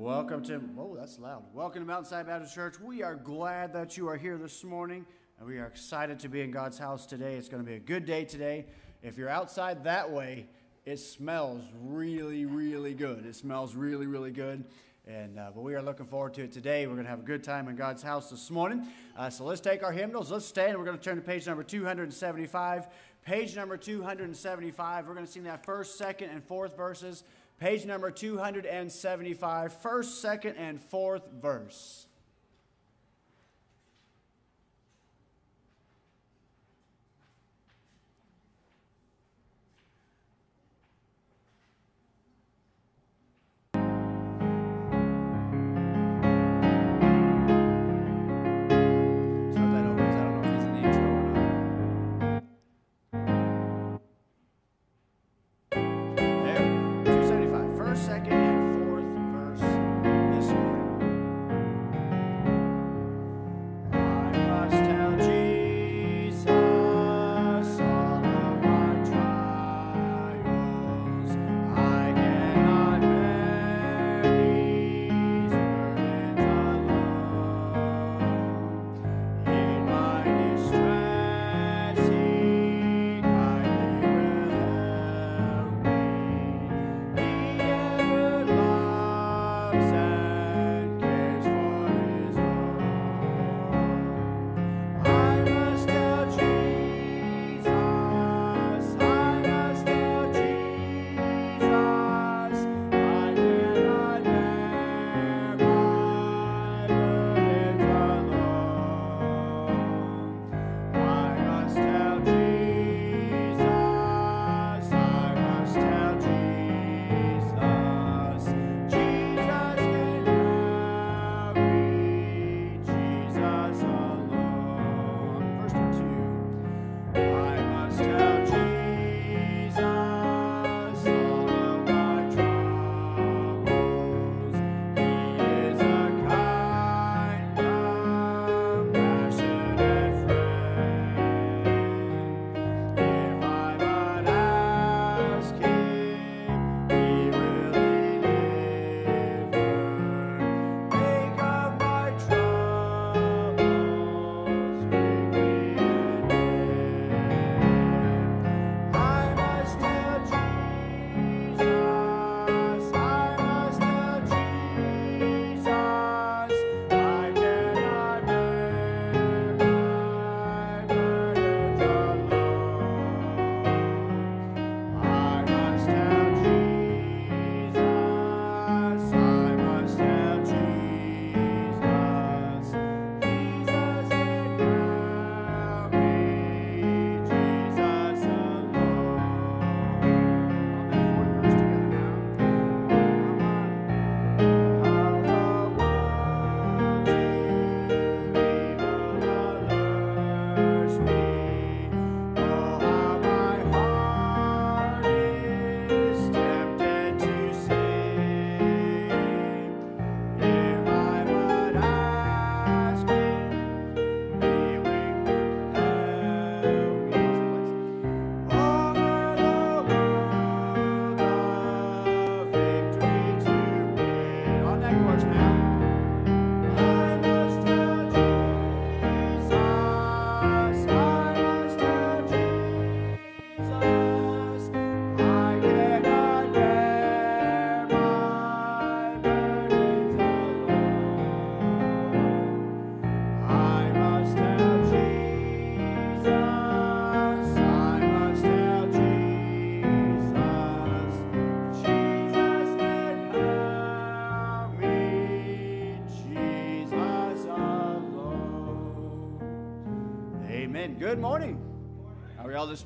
Welcome to, oh, that's loud. Welcome to Mountainside Baptist Church. We are glad that you are here this morning, and we are excited to be in God's house today. It's going to be a good day today. If you're outside that way, it smells really, really good. It smells really, really good. And uh, but we are looking forward to it today. We're going to have a good time in God's house this morning. Uh, so let's take our hymnals. Let's stand. We're going to turn to page number 275. Page number 275. We're going to sing that first, second, and fourth verses page number 275, first, second, and fourth verse.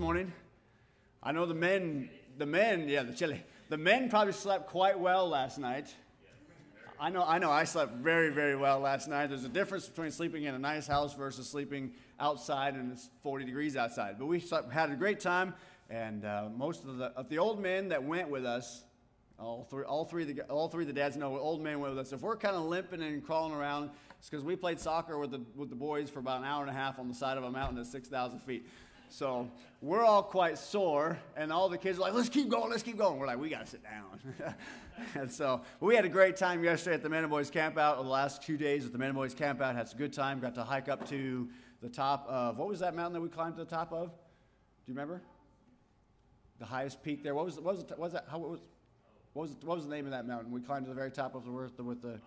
Morning? I know the men, the men, yeah, the chili. The men probably slept quite well last night. I know, I know I slept very, very well last night. There's a difference between sleeping in a nice house versus sleeping outside and it's 40 degrees outside. But we slept, had a great time, and uh, most of the, of the old men that went with us, all three, all three, the, all three of the dads know old men went with us. If we're kind of limping and crawling around, it's because we played soccer with the, with the boys for about an hour and a half on the side of a mountain at 6,000 feet. So we're all quite sore, and all the kids are like, let's keep going, let's keep going. We're like, we got to sit down. and so we had a great time yesterday at the Men and Boys Camp Out. The last two days at the Men and Boys Camp Out, had some good time. Got to hike up to the top of, what was that mountain that we climbed to the top of? Do you remember? The highest peak there. What was, what was, what was that? How, what, was, what, was, what was the name of that mountain? We climbed to the very top of the, with the, with the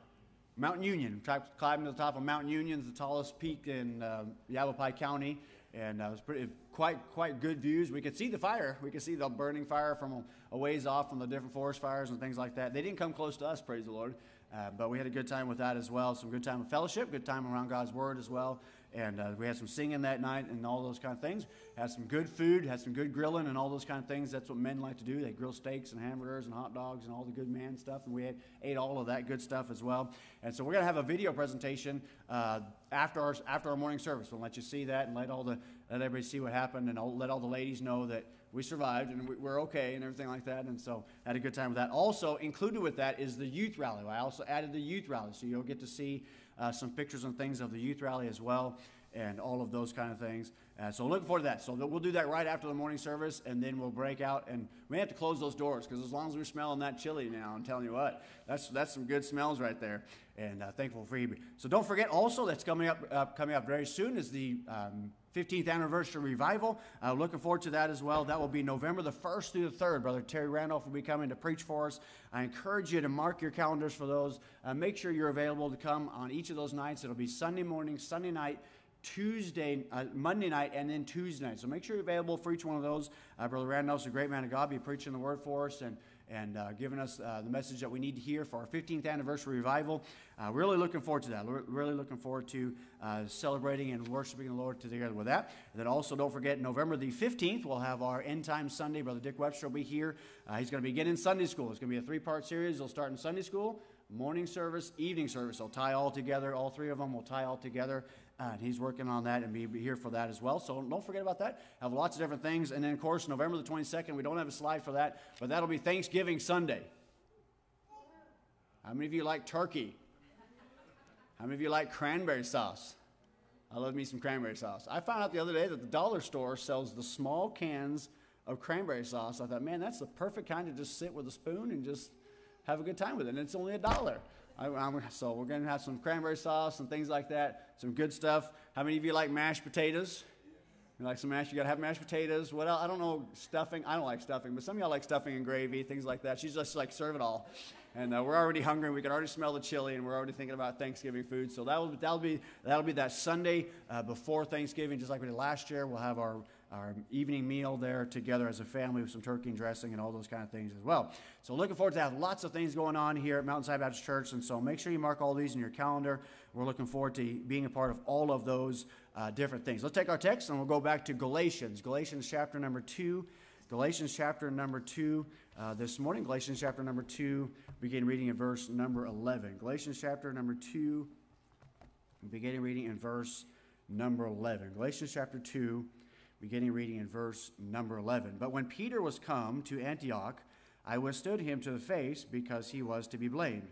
Mountain Union. Climbing to the top of Mountain Union, the tallest peak in uh, Yavapai County and uh, it was pretty quite quite good views. We could see the fire. We could see the burning fire from a, ways off from the different forest fires and things like that. They didn't come close to us, praise the Lord. Uh, but we had a good time with that as well. Some good time of fellowship, good time around God's Word as well. And uh, we had some singing that night and all those kind of things. Had some good food, had some good grilling and all those kind of things. That's what men like to do. They grill steaks and hamburgers and hot dogs and all the good man stuff. And we had, ate all of that good stuff as well. And so we're going to have a video presentation uh, after, our, after our morning service. We'll let you see that and let, all the, let everybody see what happened and I'll let all the ladies know that we survived and we, are okay and everything like that. And so had a good time with that. Also, included with that is the youth rally. I also added the youth rally. So you'll get to see uh, some pictures and things of the youth rally as well and all of those kind of things. Uh, so looking forward to that. So we'll do that right after the morning service, and then we'll break out. And we have to close those doors because as long as we're smelling that chili now, I'm telling you what, that's that's some good smells right there. And uh, thankful for you. So don't forget, also that's coming up uh, coming up very soon is the um, 15th anniversary revival. Uh, looking forward to that as well. That will be November the 1st through the 3rd. Brother Terry Randolph will be coming to preach for us. I encourage you to mark your calendars for those. Uh, make sure you're available to come on each of those nights. It'll be Sunday morning, Sunday night, Tuesday, uh, Monday night, and then Tuesday night. So make sure you're available for each one of those. Uh, Brother Randolph's a great man of God, be preaching the word for us and and uh, giving us uh, the message that we need to hear for our 15th anniversary revival. Uh, really looking forward to that. Really looking forward to uh, celebrating and worshiping the Lord together with that. And then also, don't forget, November the 15th, we'll have our End Time Sunday. Brother Dick Webster will be here. Uh, he's going to begin in Sunday school. It's going to be a three part series. He'll start in Sunday school, morning service, evening service. They'll tie all together. All three of them will tie all together. And he's working on that and be here for that as well. So don't forget about that. Have lots of different things. And then, of course, November the 22nd, we don't have a slide for that, but that'll be Thanksgiving Sunday. How many of you like turkey? How many of you like cranberry sauce? I love me some cranberry sauce. I found out the other day that the dollar store sells the small cans of cranberry sauce. I thought, man, that's the perfect kind to just sit with a spoon and just have a good time with it. And it's only a dollar. I, so we're going to have some cranberry sauce and things like that, some good stuff. How many of you like mashed potatoes? You like some mashed? You got to have mashed potatoes. What else? I don't know stuffing. I don't like stuffing, but some of y'all like stuffing and gravy, things like that. She's just like serve it all, and uh, we're already hungry. We can already smell the chili, and we're already thinking about Thanksgiving food. So that'll that'll be that'll be that Sunday uh, before Thanksgiving, just like we did last year. We'll have our our evening meal there together as a family with some turkey and dressing and all those kind of things as well. So looking forward to have lots of things going on here at Mountainside Baptist Church, and so make sure you mark all these in your calendar. We're looking forward to being a part of all of those uh, different things. Let's take our text and we'll go back to Galatians, Galatians chapter number two. Galatians chapter number 2 uh, this morning. Galatians chapter number 2, begin reading in verse number 11. Galatians chapter number 2, beginning reading in verse number 11. Galatians chapter 2, beginning reading in verse number 11. But when Peter was come to Antioch, I withstood him to the face because he was to be blamed.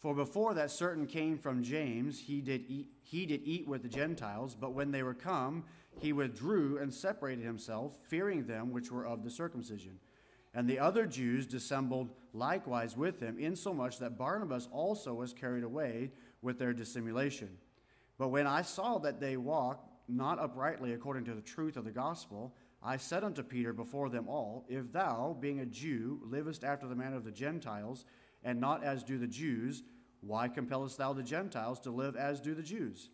For before that certain came from James, he did eat, he did eat with the Gentiles, but when they were come, he withdrew and separated himself, fearing them which were of the circumcision. And the other Jews dissembled likewise with him, insomuch that Barnabas also was carried away with their dissimulation. But when I saw that they walked not uprightly according to the truth of the gospel, I said unto Peter before them all, If thou, being a Jew, livest after the manner of the Gentiles, and not as do the Jews, why compellest thou the Gentiles to live as do the Jews?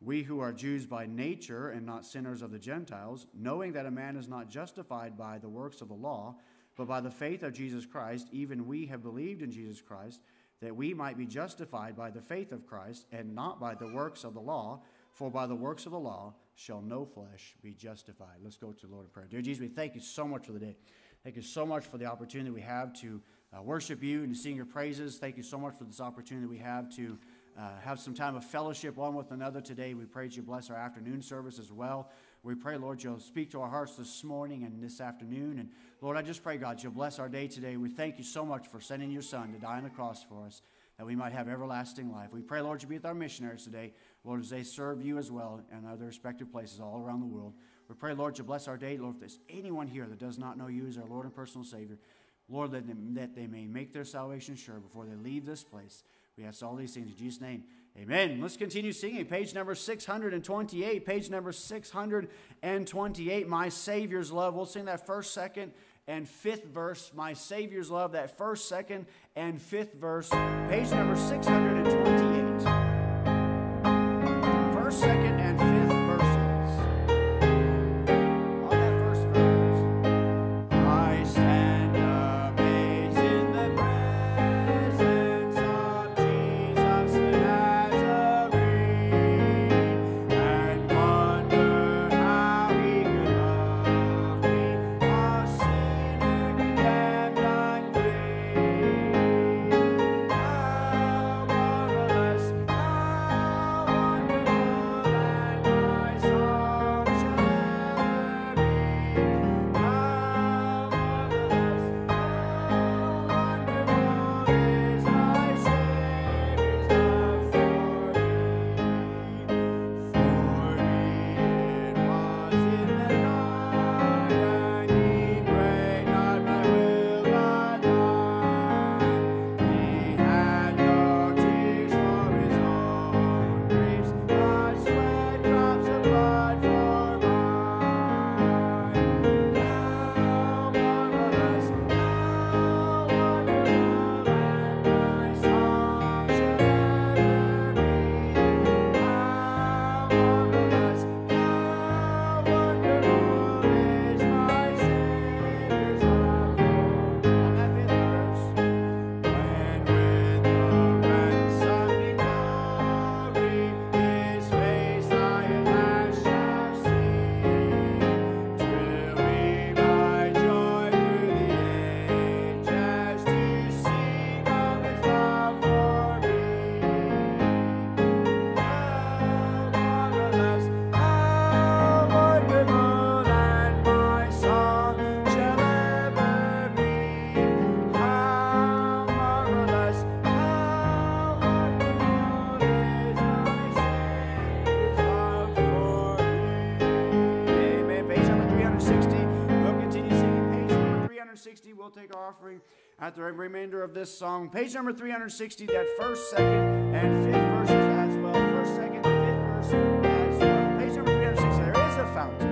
We who are Jews by nature and not sinners of the Gentiles, knowing that a man is not justified by the works of the law, but by the faith of Jesus Christ, even we have believed in Jesus Christ, that we might be justified by the faith of Christ, and not by the works of the law for by the works of the law shall no flesh be justified. Let's go to the Lord in prayer. Dear Jesus, we thank you so much for the day. Thank you so much for the opportunity we have to uh, worship you and to sing your praises. Thank you so much for this opportunity we have to uh, have some time of fellowship one with another today. We pray you bless our afternoon service as well. We pray, Lord, you'll speak to our hearts this morning and this afternoon. And Lord, I just pray, God, you'll bless our day today. We thank you so much for sending your Son to die on the cross for us that we might have everlasting life. We pray, Lord, you be with our missionaries today. Lord, as they serve you as well in other respective places all around the world. We pray, Lord, to bless our day. Lord, if there's anyone here that does not know you as our Lord and personal Savior, Lord, that they, that they may make their salvation sure before they leave this place. We ask all these things in Jesus' name. Amen. Let's continue singing. Page number 628. Page number 628. My Savior's Love. We'll sing that first, second, and fifth verse. My Savior's Love. That first, second, and fifth verse. Page number 628. At the remainder of this song. Page number 360, that first, second, and fifth verses as well. First, second, fifth verse as well. Page number 360. There is a fountain.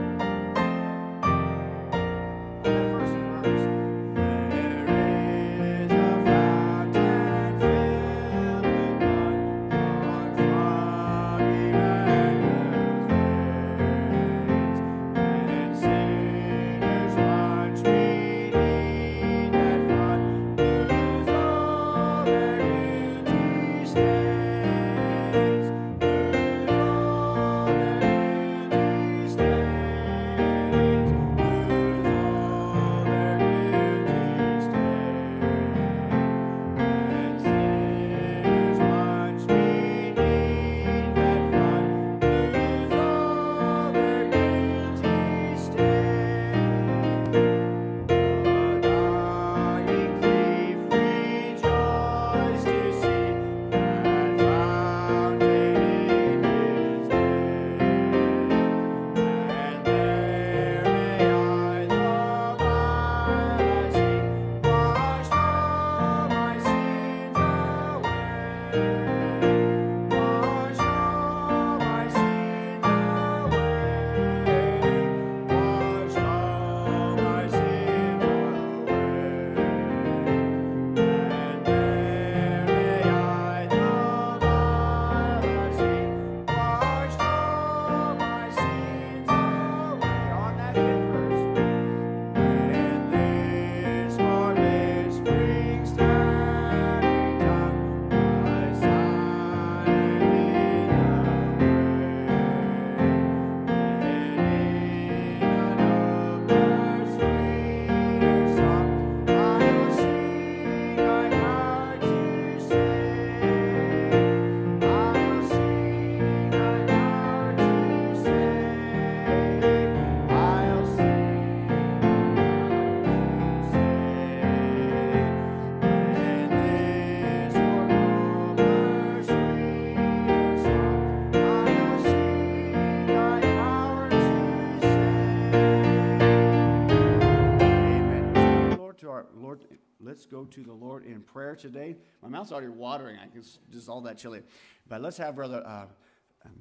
To the Lord in prayer today. My mouth's already watering. I can just all that chili. But let's have Brother uh,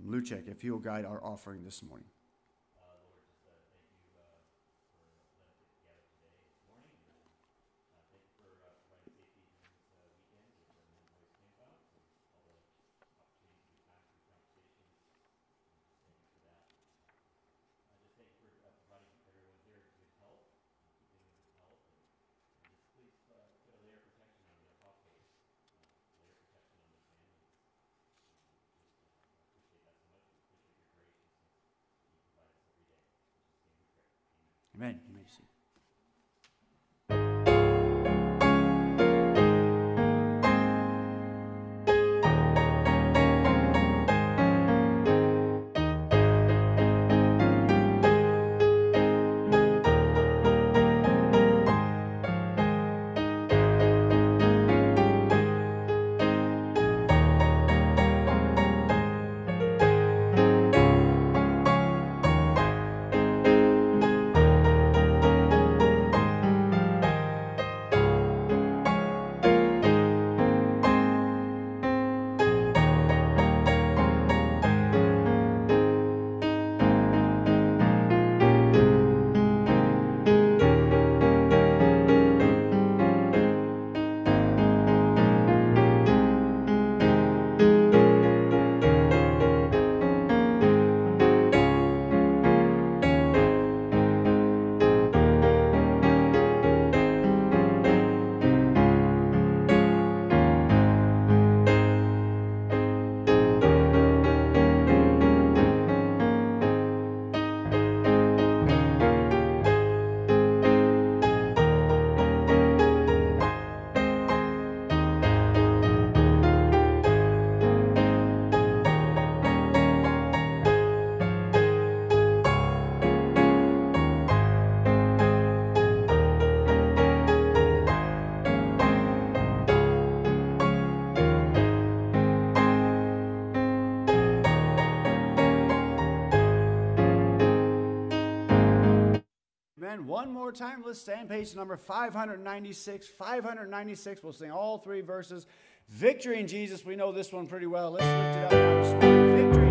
Luchek, if he will guide our offering this morning. More time. Let's stand page number 596. 596. We'll sing all three verses. Victory in Jesus. We know this one pretty well. Let's lift it up. very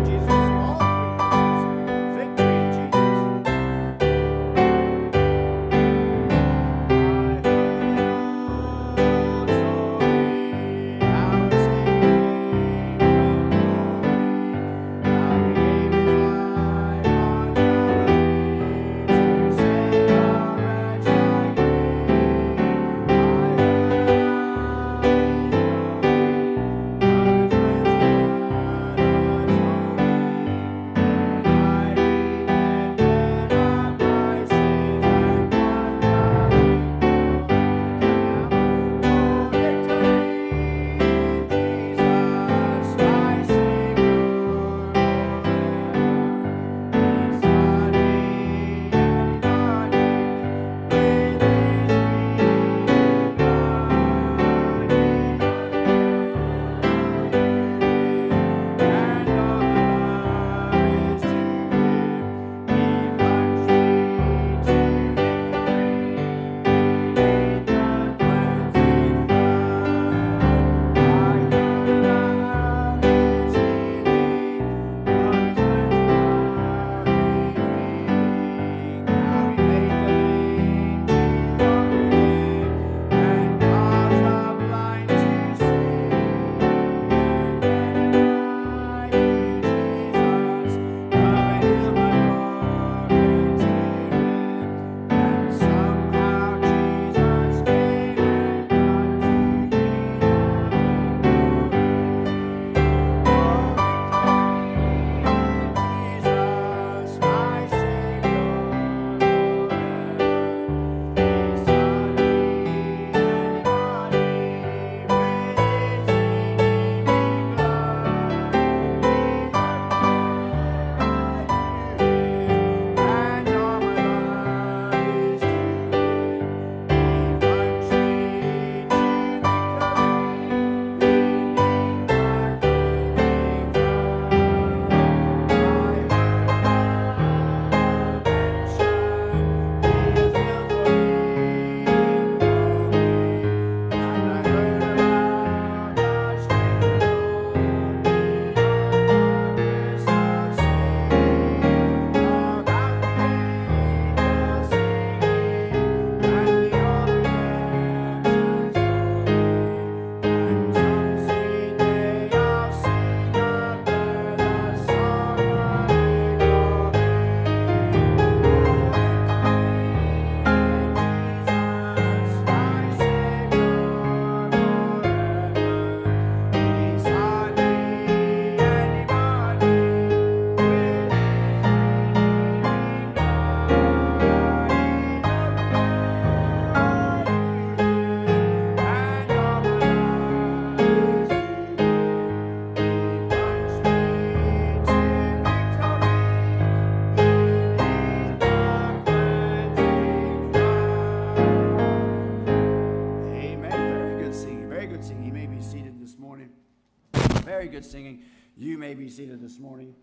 this morning.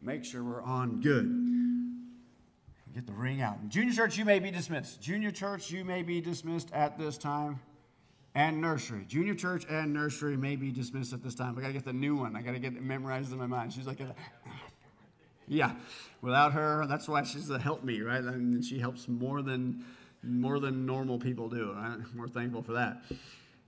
Make sure we're on good. Get the ring out. Junior church, you may be dismissed. Junior church, you may be dismissed at this time. And nursery. Junior church and nursery may be dismissed at this time. I gotta get the new one. I gotta get it memorized in my mind. She's like, uh, yeah. Without her, that's why she's a help me, right? And she helps more than more than normal people do. Right? We're thankful for that.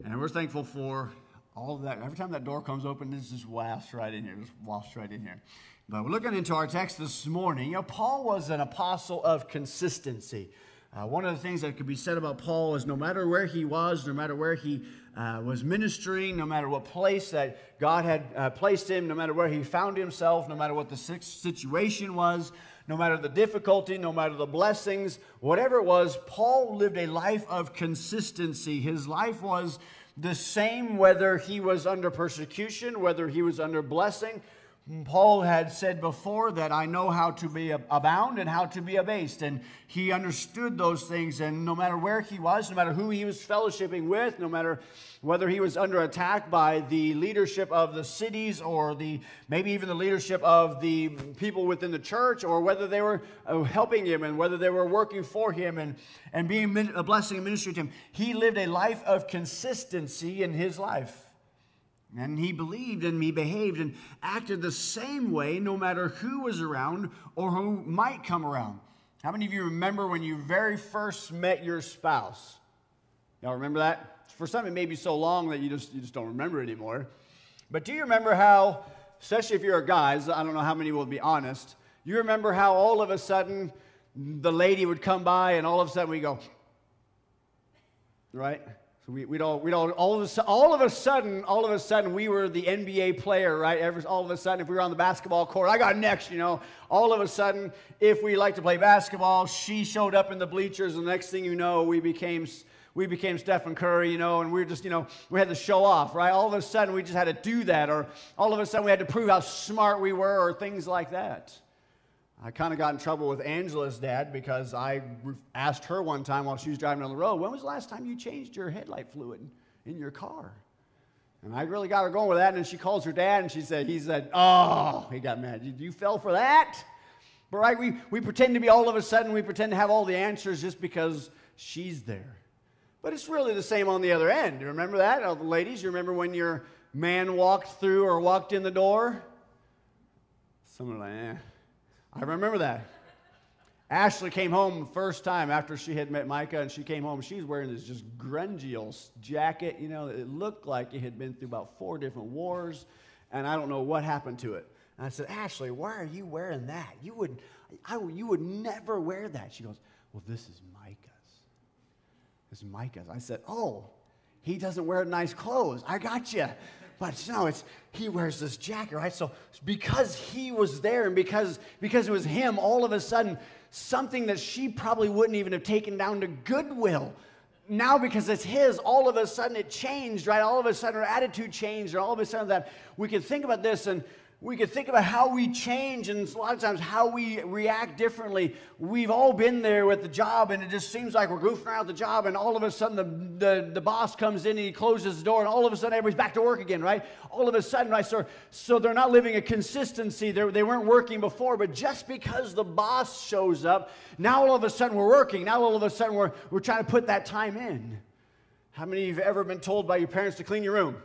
And we're thankful for all of that. Every time that door comes open, this just wafts right in here, just wafts right in here. But we're looking into our text this morning. You know, Paul was an apostle of consistency. Uh, one of the things that could be said about Paul is no matter where he was, no matter where he uh, was ministering, no matter what place that God had uh, placed him, no matter where he found himself, no matter what the situation was, no matter the difficulty, no matter the blessings, whatever it was, Paul lived a life of consistency. His life was the same whether he was under persecution, whether he was under blessing, Paul had said before that I know how to be abound and how to be abased. And he understood those things. And no matter where he was, no matter who he was fellowshipping with, no matter whether he was under attack by the leadership of the cities or the maybe even the leadership of the people within the church, or whether they were uh, helping him and whether they were working for him and, and being a blessing and ministry to him, he lived a life of consistency in his life. And he believed and he behaved and acted the same way no matter who was around or who might come around. How many of you remember when you very first met your spouse? Y'all remember that? For some, it may be so long that you just, you just don't remember anymore. But do you remember how, especially if you're a guy, I don't know how many will be honest, you remember how all of a sudden the lady would come by and all of a sudden we go, right? So we, would all, we'd all, all of, a, all of a sudden, all of a sudden, we were the NBA player, right? Every, all of a sudden, if we were on the basketball court, I got next, you know. All of a sudden, if we like to play basketball, she showed up in the bleachers, and the next thing you know, we became, we became Stephen Curry, you know, and we were just, you know, we had to show off, right? All of a sudden, we just had to do that, or all of a sudden, we had to prove how smart we were, or things like that. I kind of got in trouble with Angela's dad because I asked her one time while she was driving down the road, when was the last time you changed your headlight fluid in your car? And I really got her going with that. And she calls her dad and she said, he said, oh, he got mad. You, you fell for that? But right, we, we pretend to be all of a sudden, we pretend to have all the answers just because she's there. But it's really the same on the other end. You remember that? Oh, the ladies, you remember when your man walked through or walked in the door? Someone like, eh I remember that. Ashley came home the first time after she had met Micah, and she came home. She's wearing this just grungy old jacket. You know, it looked like it had been through about four different wars, and I don't know what happened to it. And I said, Ashley, why are you wearing that? You would, I, you would never wear that. She goes, Well, this is Micah's. This is Micah's. I said, Oh, he doesn't wear nice clothes. I got you. But no, it's he wears this jacket, right? So because he was there and because because it was him, all of a sudden, something that she probably wouldn't even have taken down to Goodwill. Now, because it's his, all of a sudden it changed, right? All of a sudden her attitude changed, all of a sudden that we can think about this and we could think about how we change and a lot of times how we react differently. We've all been there with the job, and it just seems like we're goofing around the job, and all of a sudden the, the, the, boss comes in and he closes the door, and all of a sudden everybody's back to work again, right? All of a sudden, right? So, so they're not living a consistency. They're, they weren't working before, but just because the boss shows up, now all of a sudden we're working. Now all of a sudden we're, we're trying to put that time in. How many of you have ever been told by your parents to clean your room?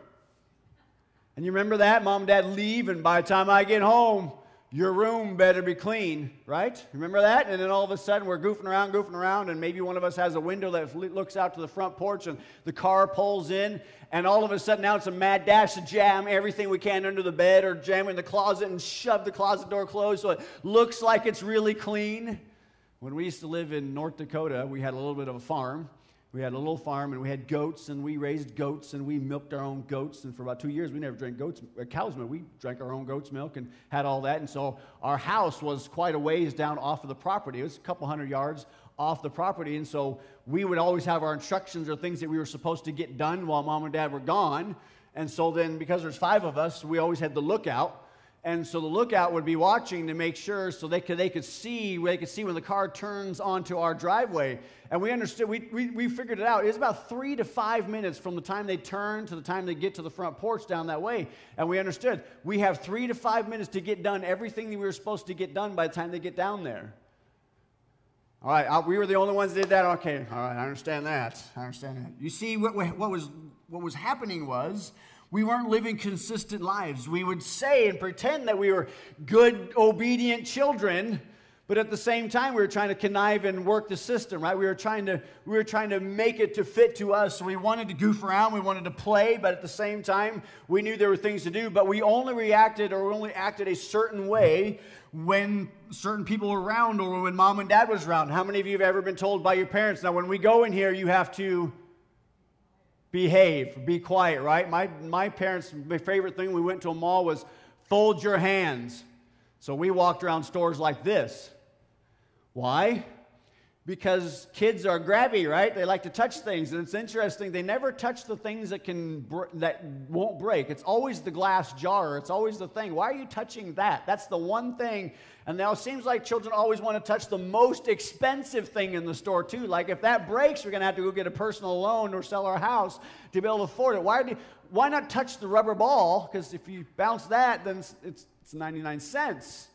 And you remember that? Mom and dad leave, and by the time I get home, your room better be clean, right? Remember that? And then all of a sudden we're goofing around, goofing around, and maybe one of us has a window that looks out to the front porch, and the car pulls in, and all of a sudden now it's a mad dash to jam everything we can under the bed or jam in the closet and shove the closet door closed so it looks like it's really clean. When we used to live in North Dakota, we had a little bit of a farm, we had a little farm and we had goats and we raised goats and we milked our own goats. And for about two years, we never drank goats, uh, cow's milk. We drank our own goat's milk and had all that. And so our house was quite a ways down off of the property. It was a couple hundred yards off the property. And so we would always have our instructions or things that we were supposed to get done while mom and dad were gone. And so then, because there's five of us, we always had the lookout. And so the lookout would be watching to make sure so they could, they could see they could see when the car turns onto our driveway. And we understood, we, we, we figured it out. It was about three to five minutes from the time they turn to the time they get to the front porch down that way. And we understood we have three to five minutes to get done everything that we were supposed to get done by the time they get down there. All right, uh, we were the only ones that did that. Okay, all right, I understand that. I understand that. You see, what, what, was, what was happening was we weren't living consistent lives. We would say and pretend that we were good, obedient children, but at the same time, we were trying to connive and work the system, right? We were trying to, we were trying to make it to fit to us. So we wanted to goof around, we wanted to play, but at the same time, we knew there were things to do, but we only reacted or we only acted a certain way when certain people were around or when mom and dad was around. How many of you have ever been told by your parents, now when we go in here, you have to behave, be quiet, right? My, my parents, my favorite thing we went to a mall was fold your hands. So we walked around stores like this. Why? Because kids are grabby, right? They like to touch things, and it's interesting. They never touch the things that can that won't break. It's always the glass jar. It's always the thing. Why are you touching that? That's the one thing. And now it seems like children always want to touch the most expensive thing in the store too. Like if that breaks, we're going to have to go get a personal loan or sell our house to be able to afford it. Why do? Why not touch the rubber ball? Because if you bounce that, then it's, it's, it's 99 cents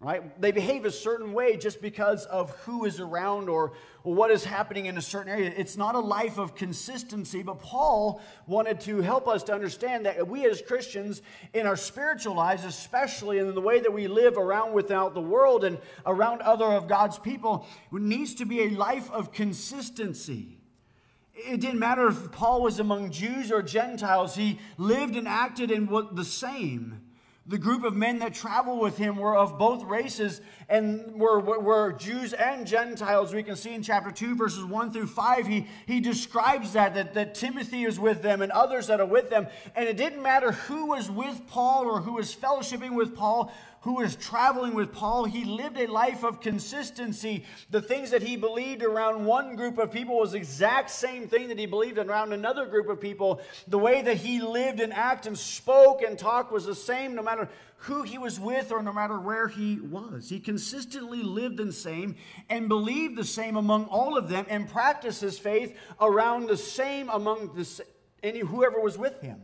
right? They behave a certain way just because of who is around or, what is happening in a certain area. It's not a life of consistency, but Paul wanted to help us to understand that we as Christians, in our spiritual lives, especially in the way that we live around without the world and around other of God's people, needs to be a life of consistency. It didn't matter if Paul was among Jews or Gentiles, he lived and acted in what the same. The group of men that traveled with him were of both races and were, were Jews and Gentiles. We can see in chapter 2, verses 1 through 5, he, he describes that, that, that Timothy is with them and others that are with them. And it didn't matter who was with Paul or who was fellowshipping with Paul, who was traveling with Paul, he lived a life of consistency. The things that he believed around one group of people was the exact same thing that he believed around another group of people. The way that he lived and acted and spoke and talked was the same no matter who he was with or no matter where he was. He consistently lived the same and believed the same among all of them and practiced his faith around the same among the, any whoever was with him.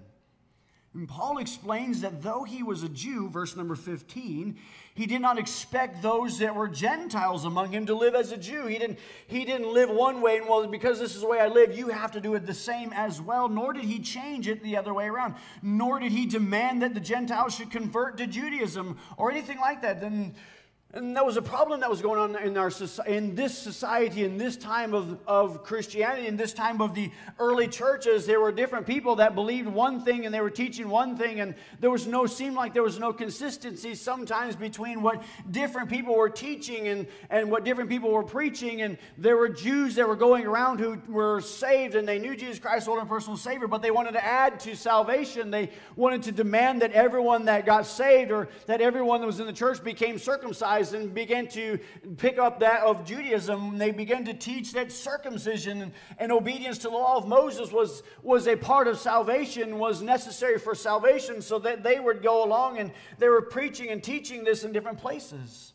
And Paul explains that though he was a Jew, verse number 15, he did not expect those that were Gentiles among him to live as a Jew. He didn't, he didn't live one way and, well, because this is the way I live, you have to do it the same as well. Nor did he change it the other way around. Nor did he demand that the Gentiles should convert to Judaism or anything like that. Then and that was a problem that was going on in, our, in this society, in this time of, of Christianity, in this time of the early churches. There were different people that believed one thing and they were teaching one thing, and there was no, seemed like there was no consistency sometimes between what different people were teaching and, and what different people were preaching. And there were Jews that were going around who were saved and they knew Jesus Christ, Lord and personal Savior, but they wanted to add to salvation. They wanted to demand that everyone that got saved or that everyone that was in the church became circumcised and began to pick up that of Judaism. They began to teach that circumcision and, and obedience to the law of Moses was, was a part of salvation, was necessary for salvation, so that they would go along and they were preaching and teaching this in different places.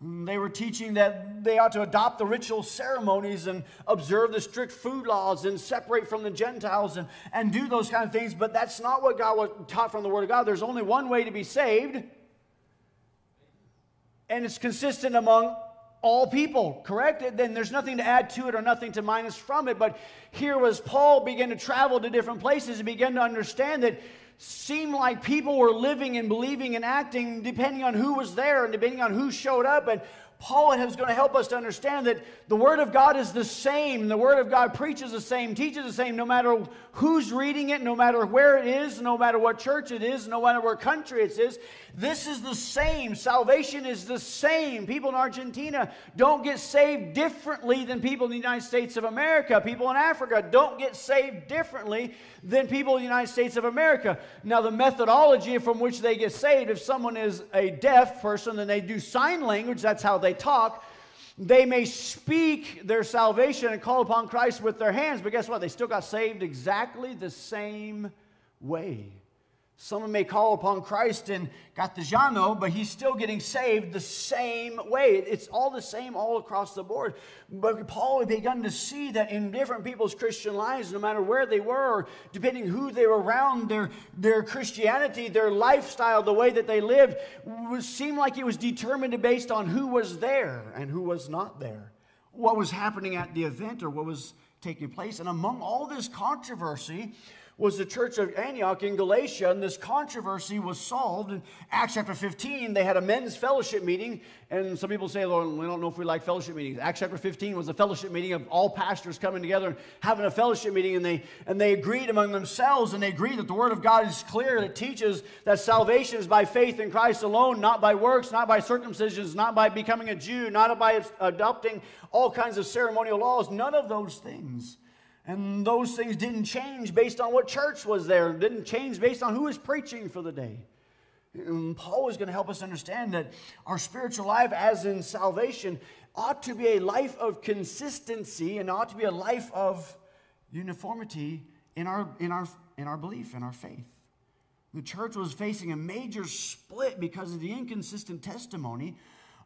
They were teaching that they ought to adopt the ritual ceremonies and observe the strict food laws and separate from the Gentiles and, and do those kind of things. But that's not what God was taught from the Word of God. There's only one way to be saved, and it's consistent among all people, correct? Then there's nothing to add to it or nothing to minus from it. But here was Paul began to travel to different places and began to understand that seemed like people were living and believing and acting depending on who was there and depending on who showed up. And Paul is going to help us to understand that the Word of God is the same. The Word of God preaches the same, teaches the same, no matter who's reading it, no matter where it is, no matter what church it is, no matter what country it is. This is the same. Salvation is the same. People in Argentina don't get saved differently than people in the United States of America. People in Africa don't get saved differently than people in the United States of America. Now, the methodology from which they get saved, if someone is a deaf person, then they do sign language, that's how they talk. They may speak their salvation and call upon Christ with their hands, but guess what? They still got saved exactly the same way. Someone may call upon Christ and got the Gattajano, but he's still getting saved the same way. It's all the same all across the board. But Paul had begun to see that in different people's Christian lives, no matter where they were, depending who they were around, their, their Christianity, their lifestyle, the way that they lived, was, seemed like it was determined based on who was there and who was not there. What was happening at the event or what was taking place. And among all this controversy, was the church of Antioch in Galatia, and this controversy was solved. In Acts chapter 15, they had a men's fellowship meeting, and some people say, Lord, we don't know if we like fellowship meetings. Acts chapter 15 was a fellowship meeting of all pastors coming together and having a fellowship meeting, and they, and they agreed among themselves, and they agreed that the Word of God is clear, that teaches that salvation is by faith in Christ alone, not by works, not by circumcisions, not by becoming a Jew, not by adopting all kinds of ceremonial laws, none of those things. And those things didn't change based on what church was there, didn't change based on who was preaching for the day. And Paul is going to help us understand that our spiritual life, as in salvation, ought to be a life of consistency and ought to be a life of uniformity in our, in our, in our belief, in our faith. The church was facing a major split because of the inconsistent testimony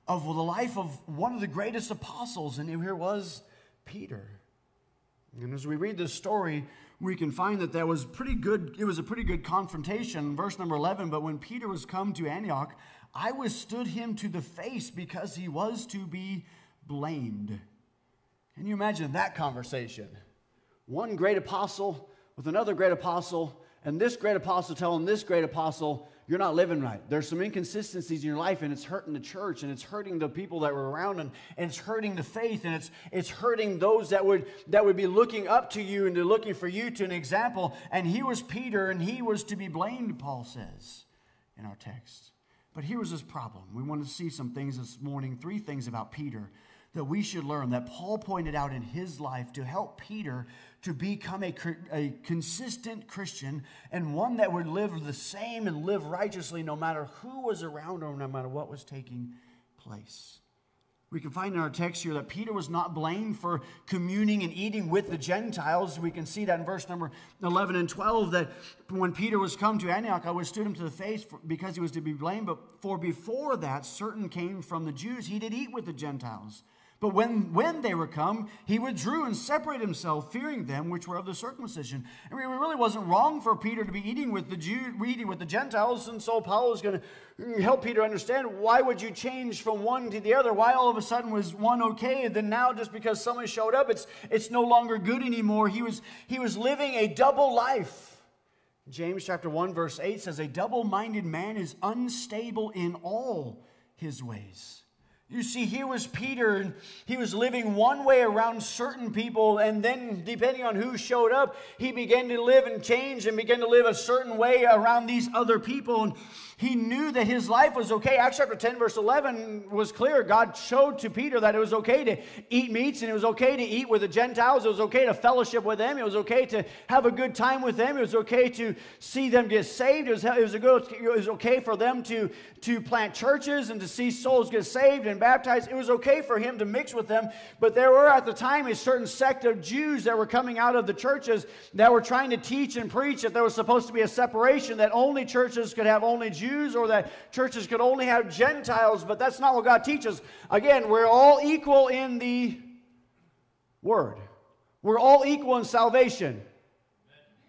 of the life of one of the greatest apostles, and here was Peter. And as we read this story, we can find that there was pretty good, it was a pretty good confrontation. Verse number 11, but when Peter was come to Antioch, I withstood him to the face because he was to be blamed. Can you imagine that conversation? One great apostle with another great apostle, and this great apostle telling this great apostle, you're not living right. There's some inconsistencies in your life, and it's hurting the church, and it's hurting the people that were around, and, and it's hurting the faith, and it's, it's hurting those that would, that would be looking up to you and they're looking for you to an example. And he was Peter, and he was to be blamed, Paul says in our text. But here was his problem. We want to see some things this morning, three things about Peter that we should learn that Paul pointed out in his life to help Peter to become a, a consistent Christian and one that would live the same and live righteously no matter who was around or no matter what was taking place. We can find in our text here that Peter was not blamed for communing and eating with the Gentiles. We can see that in verse number 11 and 12 that when Peter was come to Antioch, I withstood him to the face because he was to be blamed. But for before that, certain came from the Jews. He did eat with the Gentiles. But when, when they were come, he withdrew and separated himself, fearing them which were of the circumcision. I mean, it really wasn't wrong for Peter to be eating with the Jew, eating with the Gentiles, and so Paul is going to help Peter understand why would you change from one to the other? Why all of a sudden was one okay, and then now just because someone showed up, it's it's no longer good anymore. He was he was living a double life. James chapter 1 verse 8 says a double-minded man is unstable in all his ways. You see, here was Peter, and he was living one way around certain people, and then, depending on who showed up, he began to live and change and began to live a certain way around these other people. And he knew that his life was okay. Acts chapter 10, verse 11 was clear. God showed to Peter that it was okay to eat meats and it was okay to eat with the Gentiles. It was okay to fellowship with them. It was okay to have a good time with them. It was okay to see them get saved. It was, it was, good, it was okay for them to, to plant churches and to see souls get saved and baptized. It was okay for him to mix with them. But there were at the time a certain sect of Jews that were coming out of the churches that were trying to teach and preach that there was supposed to be a separation, that only churches could have only Jews Jews or that churches could only have Gentiles, but that's not what God teaches. Again, we're all equal in the Word, we're all equal in salvation.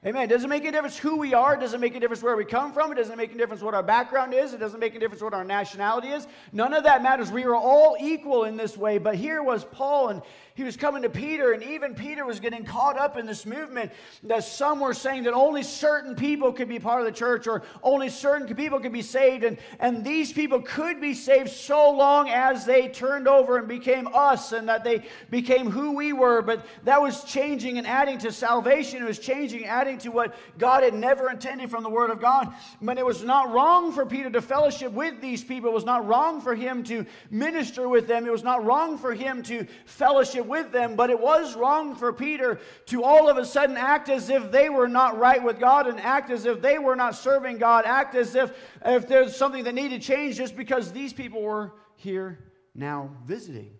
Amen. Doesn't make a difference who we are. It doesn't make a difference where we come from. It doesn't make a difference what our background is. It doesn't make a difference what our nationality is. None of that matters. We are all equal in this way. But here was Paul, and he was coming to Peter, and even Peter was getting caught up in this movement that some were saying that only certain people could be part of the church or only certain people could be saved. And, and these people could be saved so long as they turned over and became us and that they became who we were. But that was changing and adding to salvation. It was changing, adding to what God had never intended from the Word of God. But it was not wrong for Peter to fellowship with these people. It was not wrong for him to minister with them. It was not wrong for him to fellowship with them, but it was wrong for Peter to all of a sudden act as if they were not right with God and act as if they were not serving God, act as if, if there's something that needed change just because these people were here now visiting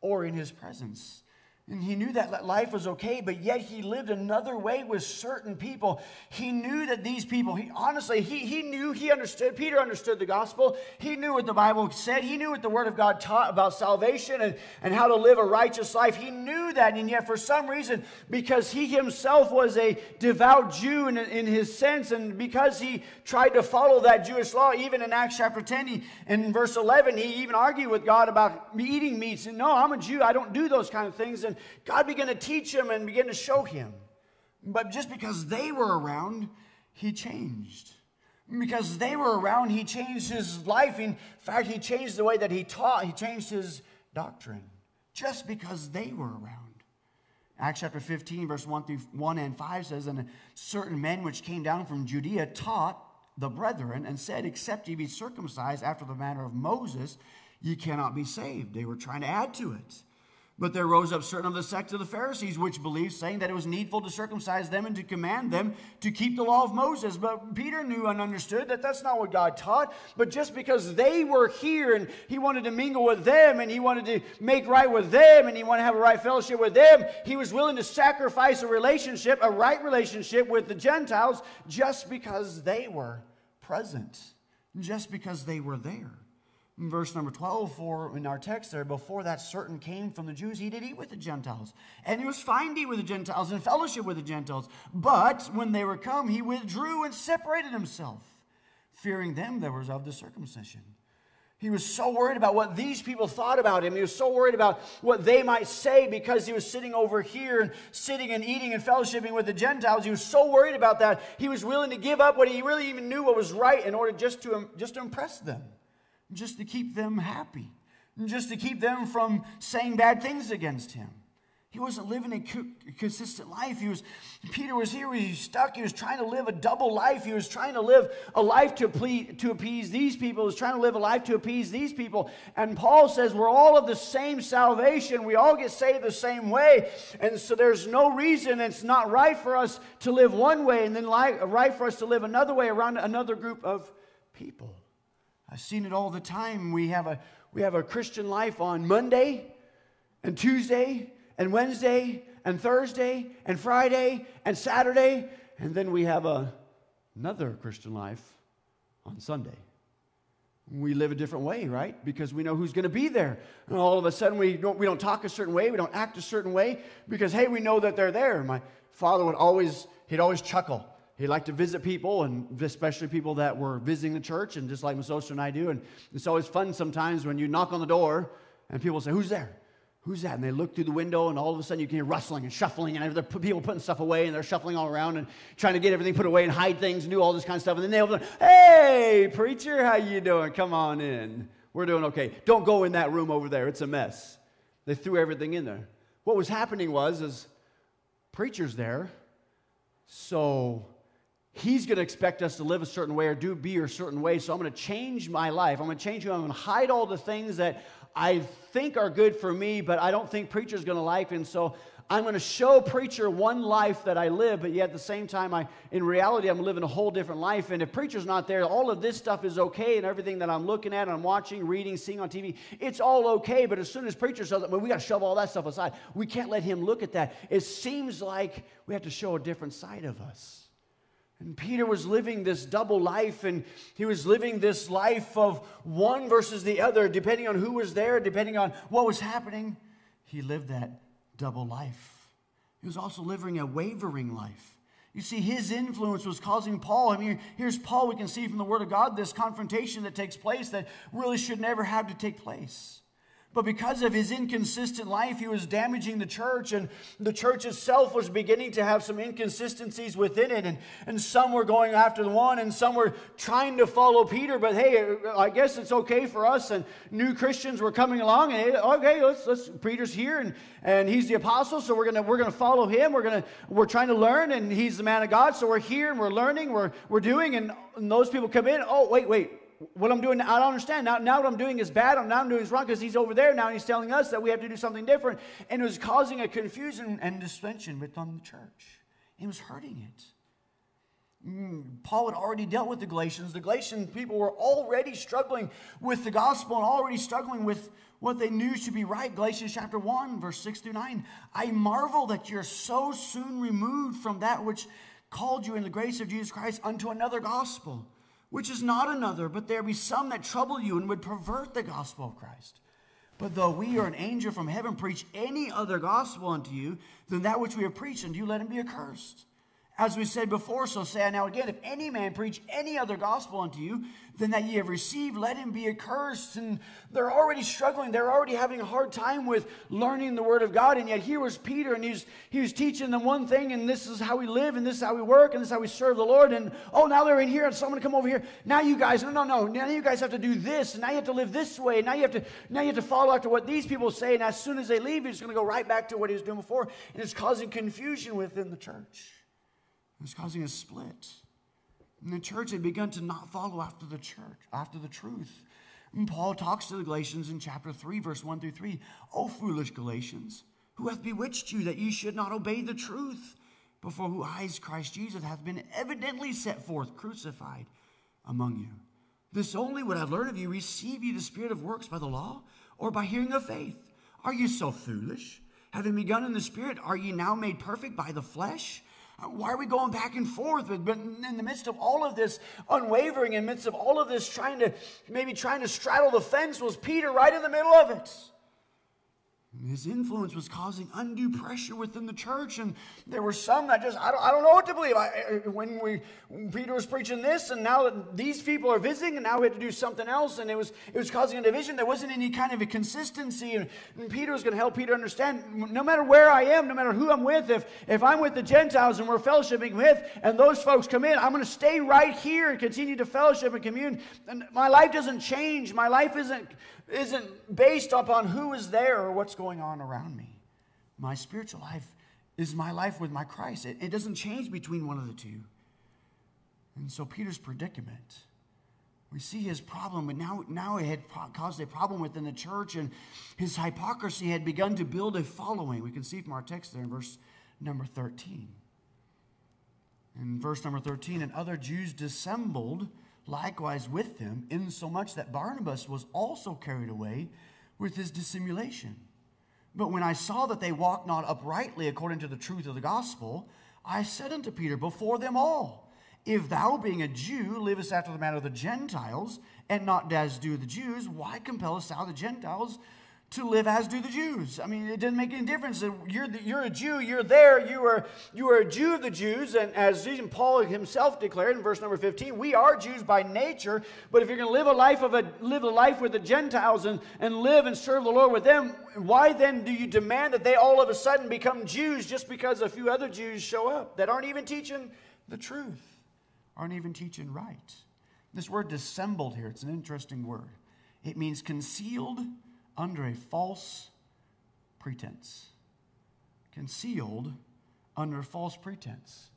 or in his presence. And he knew that life was okay, but yet he lived another way with certain people. He knew that these people, he, honestly, he, he knew, he understood. Peter understood the gospel. He knew what the Bible said. He knew what the Word of God taught about salvation and, and how to live a righteous life. He knew that. And yet, for some reason, because he himself was a devout Jew in, in his sense, and because he tried to follow that Jewish law, even in Acts chapter 10, he, in verse 11, he even argued with God about eating meats. And no, I'm a Jew. I don't do those kind of things. And God began to teach him and began to show him. But just because they were around, he changed. Because they were around, he changed his life. In fact, he changed the way that he taught, he changed his doctrine. Just because they were around. Acts chapter 15, verse 1 through 1 and 5 says, And certain men which came down from Judea taught the brethren and said, Except ye be circumcised after the manner of Moses, ye cannot be saved. They were trying to add to it. But there rose up certain of the sect of the Pharisees which believed, saying that it was needful to circumcise them and to command them to keep the law of Moses. But Peter knew and understood that that's not what God taught. But just because they were here and he wanted to mingle with them and he wanted to make right with them and he wanted to have a right fellowship with them, he was willing to sacrifice a relationship, a right relationship with the Gentiles, just because they were present, just because they were there verse number 12 for in our text there before that certain came from the jews he did eat with the gentiles and he was fine to eat with the gentiles and fellowship with the gentiles but when they were come he withdrew and separated himself fearing them that was of the circumcision he was so worried about what these people thought about him. He was so worried about what they might say because he was sitting over here and sitting and eating and fellowshipping with the Gentiles. He was so worried about that. He was willing to give up what he really even knew what was right in order just to, just to impress them just to keep them happy, just to keep them from saying bad things against him. He wasn't living a consistent life. He was, Peter was here, he was stuck. He was trying to live a double life. He was trying to live a life to, to appease these people. He was trying to live a life to appease these people. And Paul says we're all of the same salvation. We all get saved the same way. And so there's no reason it's not right for us to live one way and then right for us to live another way around another group of people. I've seen it all the time. We have a, we have a Christian life on Monday and Tuesday and Wednesday and Thursday and Friday and Saturday, and then we have a, another Christian life on Sunday. We live a different way, right? Because we know who's going to be there. And all of a sudden, we don't, we don't talk a certain way, we don't act a certain way, because, hey, we know that they're there. My father would always, he'd always chuckle he liked to visit people, and especially people that were visiting the church, and just like Masosa and I do. And it's always fun sometimes when you knock on the door and people say, Who's there? Who's that? And they look through the window, and all of a sudden you can hear rustling and shuffling, and they're people putting stuff away, and they're shuffling all around and trying to get everything put away and hide things and do all this kind of stuff. And then they open, Hey, preacher, how you doing? Come on in. We're doing okay. Don't go in that room over there. It's a mess. They threw everything in there. What was happening was, is preacher's there, so He's going to expect us to live a certain way or do be a certain way. So I'm going to change my life. I'm going to change you. I'm going to hide all the things that I think are good for me, but I don't think preacher's going to like. And so I'm going to show preacher one life that I live, but yet at the same time, I, in reality, I'm living a whole different life. And if preacher's not there, all of this stuff is okay, and everything that I'm looking at, I'm watching, reading, seeing on TV, it's all okay. But as soon as preacher says, well, we got to shove all that stuff aside. We can't let him look at that. It seems like we have to show a different side of us. And Peter was living this double life, and he was living this life of one versus the other, depending on who was there, depending on what was happening. He lived that double life. He was also living a wavering life. You see, his influence was causing Paul. I mean, here's Paul, we can see from the Word of God this confrontation that takes place that really should never have to take place. But because of his inconsistent life, he was damaging the church, and the church itself was beginning to have some inconsistencies within it. And, and some were going after the one, and some were trying to follow Peter. But hey, I guess it's okay for us. And new Christians were coming along, and okay, let's, let's Peter's here, and, and he's the apostle, so we're gonna we're gonna follow him. We're gonna we're trying to learn, and he's the man of God, so we're here and we're learning, we're we're doing, and, and those people come in. Oh, wait, wait what I'm doing, I don't understand. Now, now what I'm doing is bad. Now I'm doing is wrong because he's over there now and he's telling us that we have to do something different. And it was causing a confusion and dissension within the church. It was hurting it. Mm, Paul had already dealt with the Galatians. The Galatian people were already struggling with the gospel and already struggling with, what they knew to be right. Galatians chapter 1, verse 6 through 9. I marvel that you're so soon removed from that which called you in the grace of Jesus Christ unto another gospel, which is not another, but there be some that trouble you and would pervert the gospel of Christ. But though we or an angel from heaven preach any other gospel unto you than that which we have preached unto you, let him be accursed. As we said before, so say I now again, if any man preach any other gospel unto you than that ye have received, let him be accursed. And they're already struggling. They're already having a hard time with learning the word of God. And yet here was Peter, and he's he was teaching them one thing, and this is how we live, and this is how we work, and this is how we serve the Lord. And oh, now they're in here, and so come over here. Now you guys, no, no, no. Now you guys have to do this, and now you have to live this way. And now you have to now you have to follow after what these people say. And as soon as they leave, he's gonna go right back to what he was doing before. And it's causing confusion within the church. It was causing a split. And the church had begun to not follow after the church, after the truth. And Paul talks to the Galatians in chapter 3, verse 1 through 3. O foolish Galatians, who hath bewitched you that ye should not obey the truth, before whose eyes Christ Jesus hath been evidently set forth, crucified among you. This only would I learn of you receive ye the spirit of works by the law, or by hearing of faith? Are you so foolish? Having begun in the spirit, are ye now made perfect by the flesh? Why are we going back and forth? But in the midst of all of this unwavering, in the midst of all of this trying to, maybe trying to straddle the fence, was Peter right in the middle of it. His influence was causing undue pressure within the church, and there were some that just, I don't, I don't know what to believe. I, when, we, Peter was preaching this, and now that these people are visiting, and now we had to do something else, and it was, it was causing a division. There wasn't any kind of a consistency, and, and Peter was going to help Peter understand no matter where I am, no matter who I'm with, if, if I'm with the Gentiles and we're fellowshipping with, and those folks come in, I'm going to stay right here and continue to fellowship and commune. And my life doesn't change. My life isn't isn't based upon who is there or what's going on around me. My spiritual life is my life with my Christ. It, it doesn't change between one of the two. And so Peter's predicament, we see his problem, but now, now it had caused a problem within the church, and his hypocrisy had begun to build a following. We can see from our text there in verse number 13. In verse number 13, and other Jews dissembled likewise with them, insomuch that Barnabas was also carried away with his dissimulation. But when I saw that they walked not uprightly according to the truth of the gospel, I said unto Peter before them all, If thou, being a Jew, livest after the manner of the Gentiles, and not as do the Jews, why compellest thou the Gentiles to live as do the Jews. I mean, it doesn't make any difference. You're, the, you're a Jew, you're there, you are, you are a Jew of the Jews. And as even Paul himself declared in verse number 15, we are Jews by nature, but if you're going to live a life of a live a life with the Gentiles and, and live and serve the Lord with them, why then do you demand that they all of a sudden become Jews just because a few other Jews show up that aren't even teaching the truth, aren't even teaching right? This word dissembled here, it's an interesting word. It means concealed under a false pretense. Concealed under false pretense.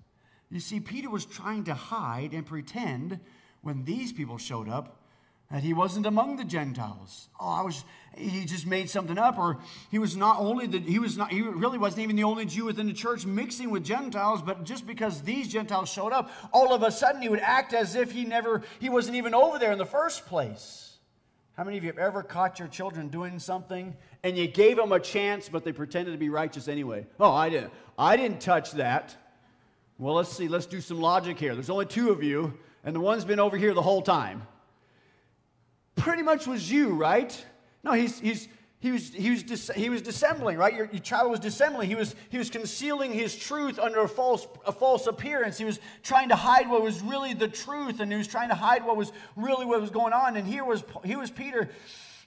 You see, Peter was trying to hide and pretend when these people showed up that he wasn't among the Gentiles. Oh, I was, he just made something up, or he was not only the, he was not, he really wasn't even the only Jew within the church mixing with Gentiles, but just because these Gentiles showed up, all of a sudden he would act as if he never, he wasn't even over there in the first place. How many of you have ever caught your children doing something and you gave them a chance, but they pretended to be righteous anyway? Oh, I didn't. I didn't touch that. Well, let's see. Let's do some logic here. There's only two of you, and the one's been over here the whole time. Pretty much was you, right? No, he's, he's, he was, he was, he was dissembling, right? Your, your, child was dissembling. He was, he was concealing his truth under a false, a false appearance. He was trying to hide what was really the truth, and he was trying to hide what was really what was going on. And here was, here was Peter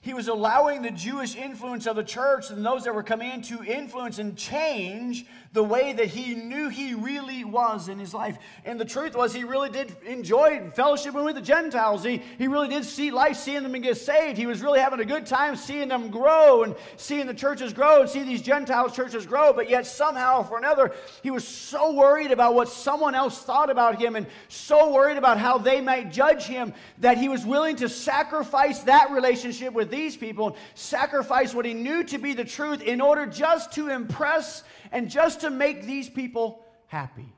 he was allowing the Jewish influence of the church and those that were coming in to influence and change the way that he knew he really was in his life. And the truth was, he really did enjoy fellowshipping with the Gentiles. He, he really did see life, seeing them and get saved. He was really having a good time seeing them grow and seeing the churches grow and see these Gentile churches grow. But yet, somehow or another, he was so worried about what someone else thought about him and so worried about how they might judge him that he was willing to sacrifice that relationship with these people sacrifice what he knew to be the truth in order just to impress and just to make these people happy.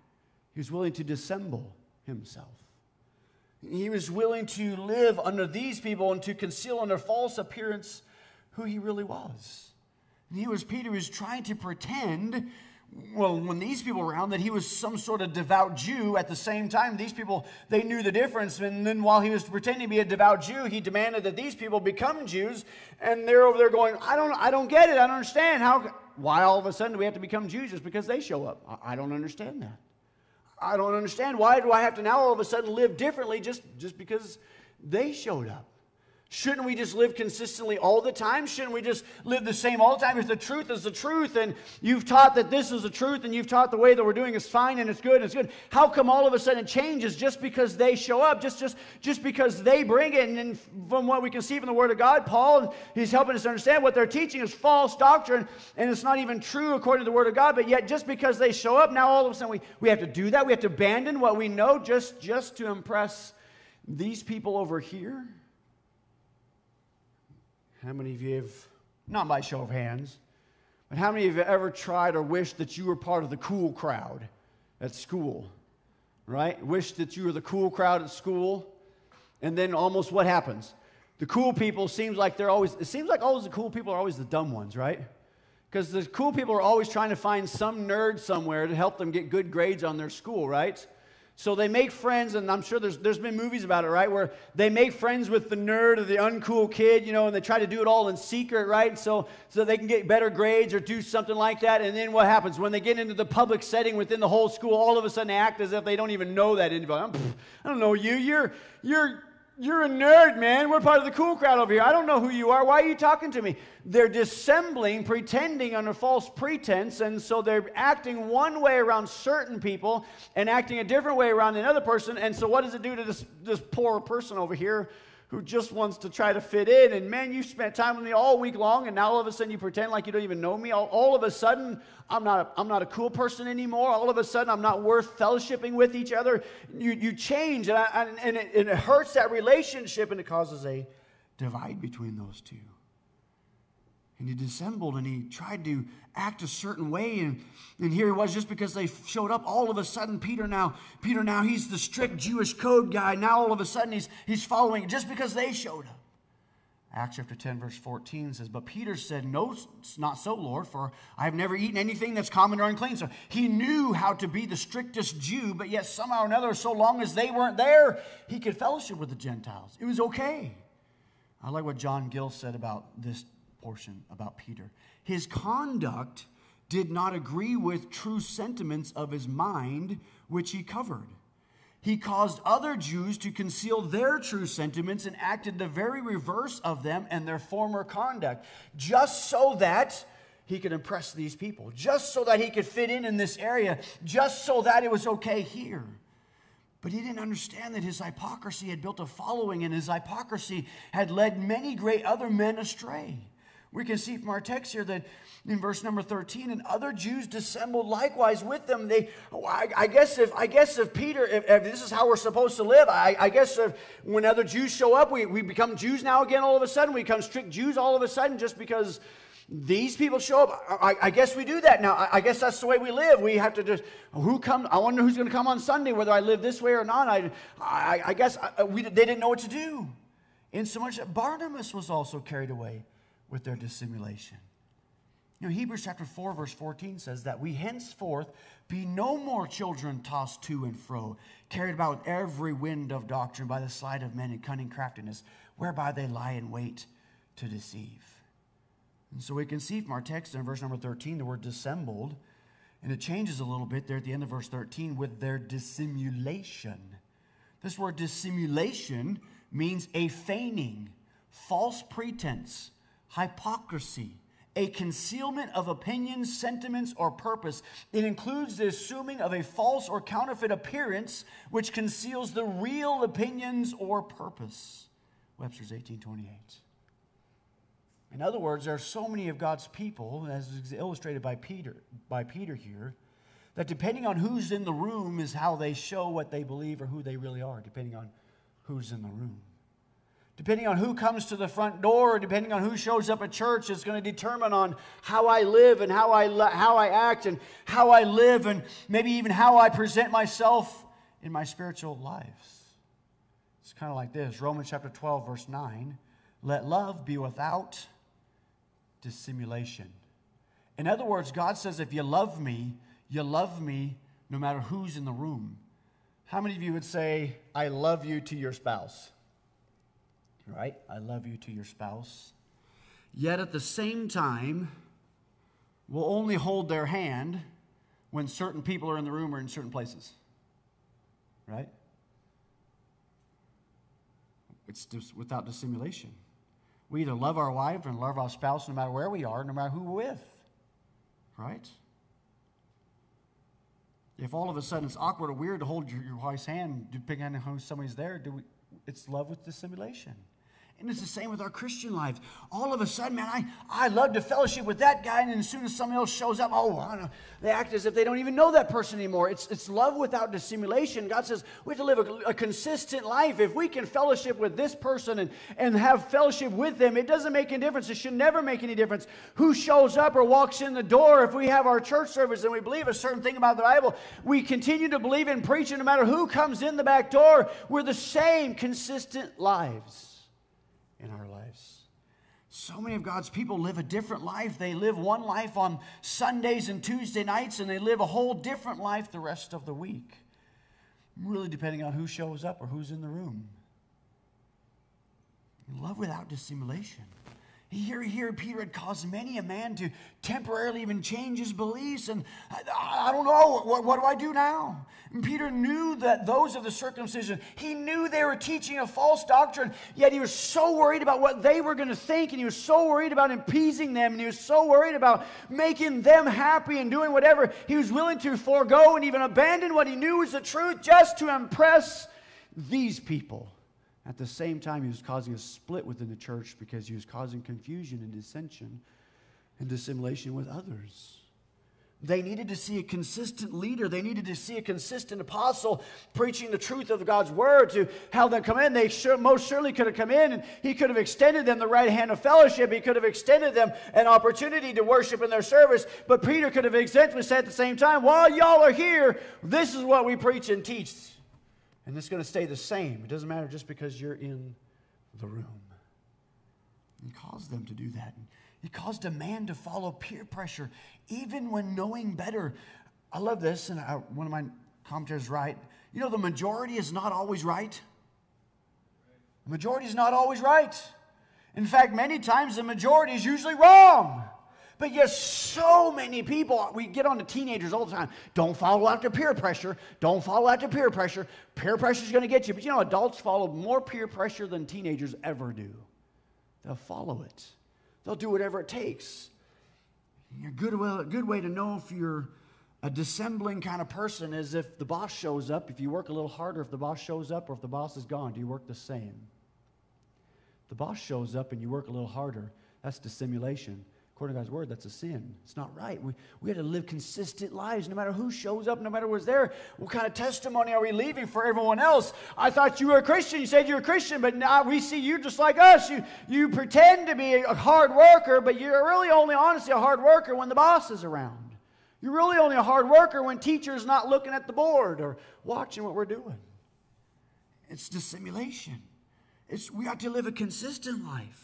He was willing to dissemble himself. He was willing to live under these people and to conceal under false appearance who he really was. And he was Peter was trying to pretend well, when these people were around, that he was some sort of devout Jew. At the same time, these people, they knew the difference. And then while he was pretending to be a devout Jew, he demanded that these people become Jews. And they're over there going, I don't, I don't get it. I don't understand. How, why all of a sudden do we have to become Jews just because they show up? I, I don't understand that. I don't understand. Why do I have to now all of a sudden live differently just, just because they showed up? Shouldn't we just live consistently all the time? Shouldn't we just live the same all the time? If the truth is the truth and you've taught that this is the truth and you've taught the way that we're doing is fine and it's good and it's good, how come all of a sudden it changes just because they show up, just, just, just because they bring it? And, from what we can see from the Word of God, Paul, he's helping us understand what they're teaching is false doctrine and it's not even true according to the Word of God. But yet, just because they show up, now all of a sudden we, we have to do that. We have to abandon what we know just, just to impress these people over here. How many of you have, not by show of hands, but how many of you have ever tried or wished that you were part of the cool crowd at school? Right? Wished that you were the cool crowd at school. And then almost what happens? The cool people seems like they're always, it seems like always the cool people are always the dumb ones, right? Because the cool people are always trying to find some nerd somewhere to help them get good grades on their school, right? So they make friends, and I'm sure there's, there's been movies about it, right? Where they make friends with the nerd or the uncool kid, you know, and they try to do it all in secret, right? So, so they can get better grades or do something like that. And then what happens? When they get into the public setting within the whole school, all of a sudden act as if they don't even know that individual. I don't know you. You're, you're, you're a nerd, man. We're part of the cool crowd over here. I don't know who you are. Why are you talking to me? They're dissembling, pretending under false pretense, and so they're acting one way around certain people and acting a different way around another person. And so, what does it do to this, this poor person over here who just wants to try to fit in. And man, you spent time with me all week long, and now all of a sudden you pretend like you don't even know me. All, all of a sudden, I'm not, a, I'm not a cool person anymore. All of a sudden, I'm not worth fellowshipping with each other. You, you change, and, I, and, it, and it hurts that relationship, and it causes a divide between those two. And he dissembled and he tried to act a certain way. And, and here he was just because they showed up. All of a sudden, Peter now, Peter now, he's the strict Jewish code guy. Now all of a sudden he's, he's following just because they showed up. Acts chapter 10, verse 14 says, But Peter said, No, it's not so, Lord, for I have never eaten anything that's common or unclean. So he knew how to be the strictest Jew, but yet somehow or another, so long as they weren't there, he could fellowship with the Gentiles. It was okay. I like what John Gill said about this portion about Peter. His conduct did not agree with true sentiments of his mind, which he covered. He caused other Jews to conceal their true sentiments and acted the very reverse of them and their former conduct, just so that he could impress these people, just so that he could fit in in this area, just so that it was okay here. But he didn't understand that his hypocrisy had built a following and his hypocrisy had led many great other men astray. We can see from our text here that in verse number 13, and other Jews dissembled likewise with them. They, oh, I, I guess if I guess if Peter, if, if, this is how we're supposed to live, I, I guess if when other Jews show up, we, we become Jews now again all of a sudden. We become strict Jews all of a sudden just because these people show up. I, I guess we do that now. I, I, guess that's the way we live. We have to just who come. I wonder who's going to come on Sunday, whether I live this way or not. I, I, I guess I, we, they didn't know what to do. In so much that Barnabas was also carried away with their dissimulation. You know, Hebrews chapter 4, verse 14 says that we henceforth be no more children tossed to and fro, carried about every wind of doctrine by the sleight of men and cunning craftiness, whereby they lie in wait to deceive. And so we can see from our text in verse number 13 the word dissembled, and it changes a little bit there at the end of verse 13 with their dissimulation. This word dissimulation means a feigning, false pretense hypocrisy, a concealment of opinions, sentiments, or purpose. It includes the assuming of a false or counterfeit appearance which conceals the real opinions or purpose. Webster's 1828. In other words, there are so many of God's people, as is illustrated by Peter, by Peter here, that depending on who's in the room is how they show what they believe or who they really are, depending on who's in the room. Depending on who comes to the front door, depending on who shows up at church, is going to determine on how I live and how I, how I act and how I live and maybe even how I present myself in my spiritual lives. It's kind of like this Romans chapter 12, verse 9. Let love be without dissimulation. In other words, God says, if you love me, you love me no matter who's in the room. How many of you would say, I love you to your spouse? Right? I love you to your spouse. Yet at the same time, will only hold their hand when certain people are in the room or in certain places. Right? It's just without dissimulation. We either love our wife and love our spouse no matter where we are, no matter who we're with. Right? If all of a sudden it's awkward or weird to hold your, your wife's hand, depending on who somebody's there, do we, it's love with dissimulation. And it's the same with our Christian lives. All of a sudden, man, I, I love to fellowship with that guy, and as soon as somebody else shows up, oh, they act as if they don't even know that person anymore. It's, it's love without dissimulation. God says we have to live a, a consistent life. If we can fellowship with this person and, and have fellowship with them, it doesn't make any difference. It should never make any difference who shows up or walks in the door. If we have our church service and we believe a certain thing about the Bible, we continue to believe in preaching no matter who comes in the back door. We're the same consistent lives in our lives. So many of God's people live a different life. They live one life on Sundays and Tuesday nights, and they live a whole different life the rest of the week. Really depending on who shows up or who's in the room. Love without dissimulation. Here, here, Peter had caused many a man to temporarily even change his beliefs. And I, I don't know, what, what, do I do now? And Peter knew that those of the circumcision, he knew they were teaching a false doctrine, yet he was so worried about what they were going to think, and he was so worried about appeasing them, and he was so worried about making them happy and doing whatever he was willing to forego and even abandon what he knew was the truth just to impress these people. At the same time, he was causing a split within the church because he was causing confusion and dissension and dissimulation with others. They needed to see a consistent leader. They needed to see a consistent apostle preaching the truth of God's word to help them come in. They sure, most surely could have come in and he could have extended them the right hand of fellowship. He could have extended them an opportunity to worship in their service. But Peter could have essentially said at the same time, while y'all are here, this is what we preach and teach. And it's going to stay the same. It doesn't matter just because you're in the room. He caused them to do that. He caused a man to follow peer pressure, even when knowing better. I love this, and I, one of my commentators right. You know, the majority is not always right. The majority is not always right. In fact, many times the majority is usually wrong. But yet, so many people, we get on to teenagers all the time. Don't follow after peer pressure. Don't follow after peer pressure. Peer pressure is going to get you. But you know, adults follow more peer pressure than teenagers ever do. They'll follow it, they'll do whatever it takes. A good, a good way to know if you're a dissembling kind of person is if the boss shows up, if you work a little harder, if the boss shows up, or if the boss is gone, do you work the same? If the boss shows up and you work a little harder, that's dissimulation according to God's word, that's a sin. It's not right. We, we have to live consistent lives no matter who shows up, no matter who's there. What kind of testimony are we leaving for everyone else? I thought you were a Christian. You said you're a Christian, but now we see you just like us. You, you pretend to be a hard worker, but you're really only honestly a hard worker when the boss is around. You're really only a hard worker when teacher's not looking at the board or watching what we're doing. It's dissimulation. It's, we ought to live a consistent life.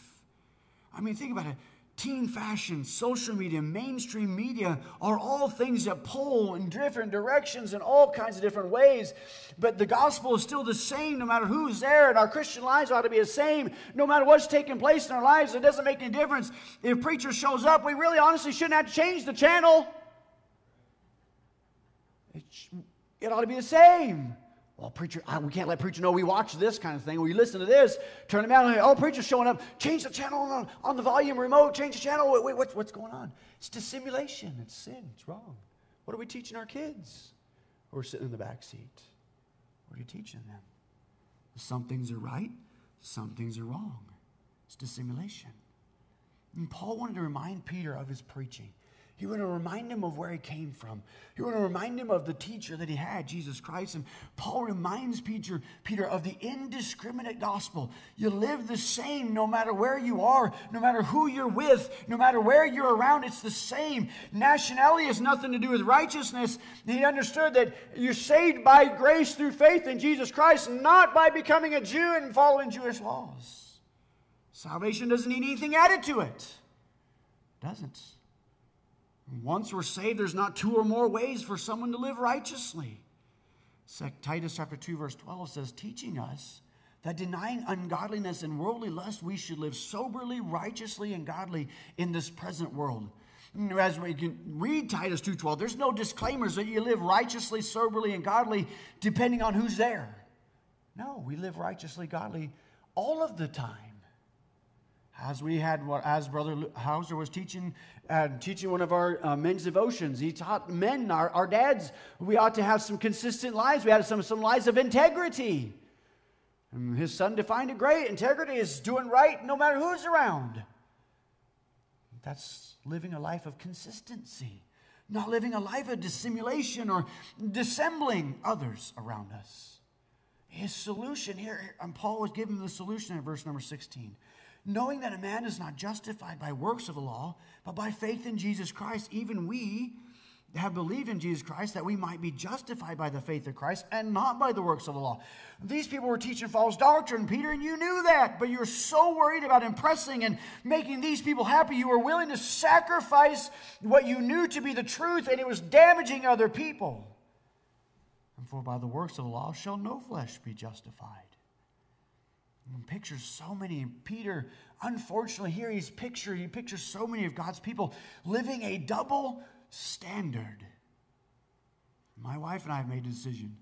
I mean, think about it teen fashion, social media, mainstream media are all things that pull in different directions in all kinds of different ways. But the gospel is still the same no matter who's there, and our Christian lives ought to be the same no matter what's taking place in our lives. It doesn't make any difference. If preacher shows up, we really honestly shouldn't have to change the channel. It, it ought to be the same. Well, preacher, we can't let preacher know we watch this kind of thing. We listen to this, turn them out, oh, preacher's showing up. Change the channel on, on the volume remote. Change the channel. Wait, wait what's, what's going on? It's dissimulation. It's sin. It's wrong. What are we teaching our kids? Who are sitting in the back seat? What are you teaching them? Some things are right. Some things are wrong. It's dissimulation. And Paul wanted to remind Peter of his preaching. You want to remind him of where he came from. You want to remind him of the teacher that he had, Jesus Christ. And Paul reminds Peter, Peter of the indiscriminate gospel. You live the same no matter where you are, no matter who you're with, no matter where you're around, it's the same. Nationality has nothing to do with righteousness. He understood that you're saved by grace through faith in Jesus Christ, not by becoming a Jew and following Jewish laws. Salvation doesn't need anything added to it. doesn't. Once we're saved, there's not two or more ways for someone to live righteously. Titus chapter 2, verse 12 says, teaching us that denying ungodliness and worldly lust, we should live soberly, righteously, and godly in this present world. As we can read Titus 2.12, there's no disclaimers that you live righteously, soberly, and godly depending on who's there. No, we live righteously, godly all of the time. As we had, as Brother Hauser was teaching, uh, teaching one of our uh, men's devotions, he taught men, our, our dads, we ought to have some consistent lives. We had some, some lives of integrity. And his son defined it great. Integrity is doing right no matter who's around. That's living a life of consistency, not living a life of dissimulation or dissembling others around us. His solution here, and Paul was giving the solution in verse number 16 knowing that a man is not justified by works of the law, but by faith in Jesus Christ, even we have believed in Jesus Christ that we might be justified by the faith of Christ and not by the works of the law. These people were teaching false doctrine, Peter, and you knew that, but you were so worried about impressing and making these people happy, you were willing to sacrifice what you knew to be the truth, and it was damaging other people. And for by the works of the law shall no flesh be justified. Pictures so many. Peter, unfortunately, here he's pictured, he pictures so many of God's people living a double standard. My wife and I have made a decision.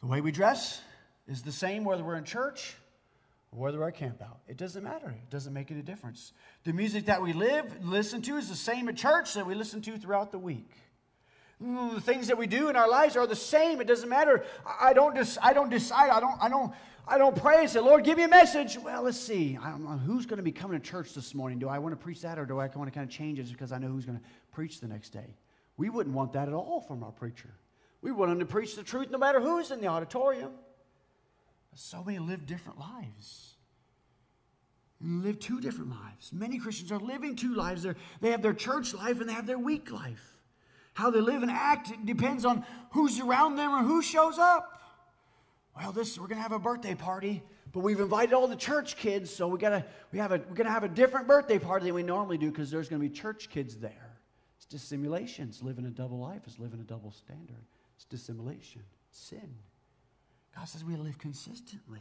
The way we dress is the same whether we're in church or whether we're at camp out. It doesn't matter. It doesn't make any difference. The music that we live, listen to is the same at church that we listen to throughout the week. Mm, the things that we do in our lives are the same. It doesn't matter. I don't, dis- I don't decide. I don't, I don't I don't pray and say, Lord, give me a message. Well, let's see. I don't know who's going to be coming to church this morning. Do I want to preach that or do I want to kind of change it because I know who's going to preach the next day? We wouldn't want that at all from our preacher. We want him to preach the truth no matter who's in the auditorium. So many live different lives. Live two different lives. Many Christians are living two lives. They're, they have their church life and they have their week life. How they live and act depends on who's around them or who shows up well, this we're gonna have a birthday party, but we've invited all the church kids, so we gotta we have a we're gonna have a different birthday party than we normally do because there's gonna be church kids there. It's dissimulation. It's living a double life. It's living a double standard. It's dissimulation. It's sin. God says we live consistently.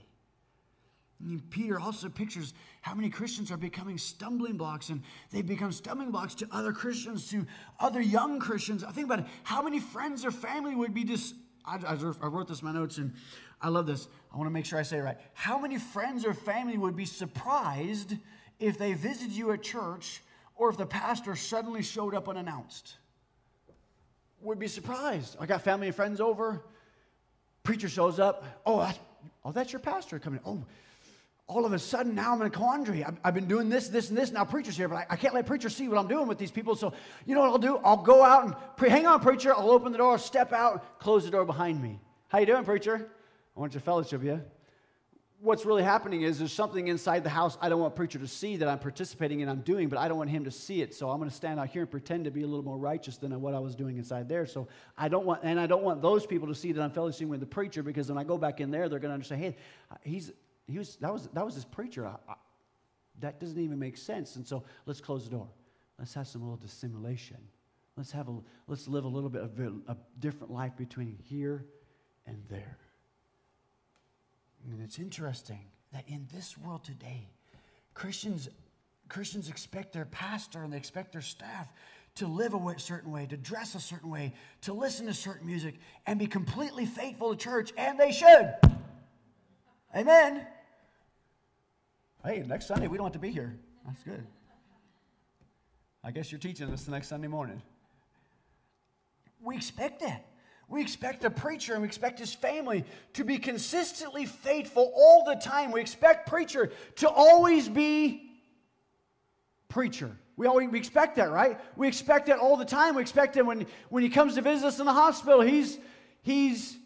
Peter also pictures how many Christians are becoming stumbling blocks, and they become stumbling blocks to other Christians, to other young Christians. I think about it. How many friends or family would be dis- I, I wrote this in my notes, and I love this. I want to make sure I say it right. How many friends or family would be surprised if they visited you at church or if the pastor suddenly showed up unannounced? Would be surprised. I got family and friends over. Preacher shows up. Oh, that's, oh, that's your pastor coming. Oh, all of a sudden now I'm in a quandary. I've, I've, been doing this, this, and this. Now preacher's here, but I, I, can't let preacher see what I'm doing with these people. So you know what I'll do? I'll go out and pre- hang on, preacher. I'll open the door, step out, close the door behind me. How you doing, preacher? I want to fellowship yeah? What's really happening is there's something inside the house I don't want preacher to see that I'm participating in, I'm doing, but I don't want him to see it. So I'm going to stand out here and pretend to be a little more righteous than what I was doing inside there. So I don't want, and I don't want those people to see that I'm fellowshipping with the preacher because when I go back in there, they're going to understand, hey, he's, he was, that was, that was his preacher. I, I, that doesn't even make sense. And so let's close the door. Let's have some little dissimulation. Let's have a, let's live a little bit of a different life between here and there. And it's interesting that in this world today, Christians, Christians expect their pastor and they expect their staff to live a certain way, to dress a certain way, to listen to certain music, and be completely faithful to church, and they should. Amen. Hey, next Sunday we don't have to be here. That's good. I guess you're teaching us the next Sunday morning. We expect that. We expect the preacher and we expect his family to be consistently faithful all the time. We expect preacher to always be preacher. We always we expect that, right? We expect that all the time. We expect that when, when he comes to visit us in the hospital, he's he's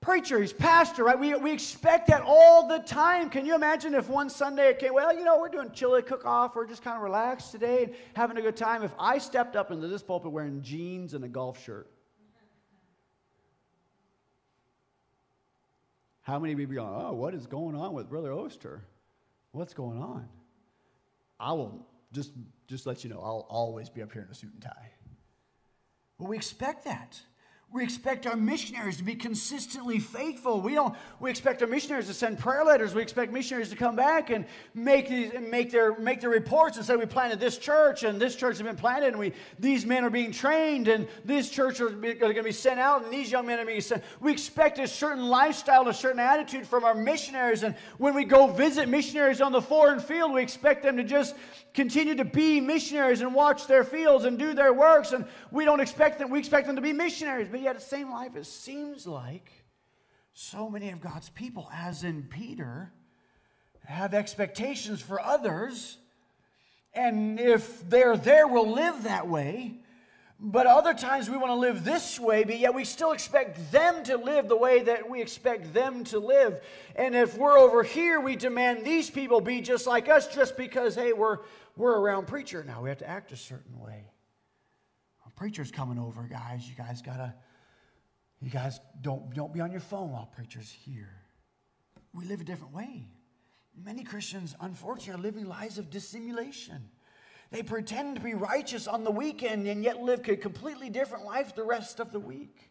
preacher, he's pastor, right? We, we expect that all the time. Can you imagine if one Sunday it came, well, you know, we're doing chili cook off, we're just kind of relaxed today and having a good time. If I stepped up into this pulpit wearing jeans and a golf shirt, How many of you be going, oh, what is going on with Brother Oster? What's going on? I will just just let you know, I'll always be up here in a suit and tie. Well, we expect that. We expect our missionaries to be consistently faithful. We don't. We expect our missionaries to send prayer letters. We expect missionaries to come back and make these, and make their make their reports and say we planted this church and this church has been planted and we these men are being trained and this church are, going to be sent out and these young men are being sent. We expect a certain lifestyle, a certain attitude from our missionaries. And when we go visit missionaries on the foreign field, we expect them to just continue to be missionaries and watch their fields and do their works. And we don't expect them. We expect them to be missionaries. But yet, the same life, it seems like so many of God's people, as in Peter, have expectations for others. And if they're there, we'll live that way. But other times we want to live this way, but yet we still expect them to live the way that we expect them to live. And if we're over here, we demand these people be just like us just because, hey, we're, we're around preacher now. We have to act a certain way. Preacher's coming over, guys. You guys gotta you guys don't, don't be on your phone while preacher's here. We live a different way. Many Christians, unfortunately, are living lives of dissimulation. They pretend to be righteous on the weekend and yet live a completely different life the rest of the week.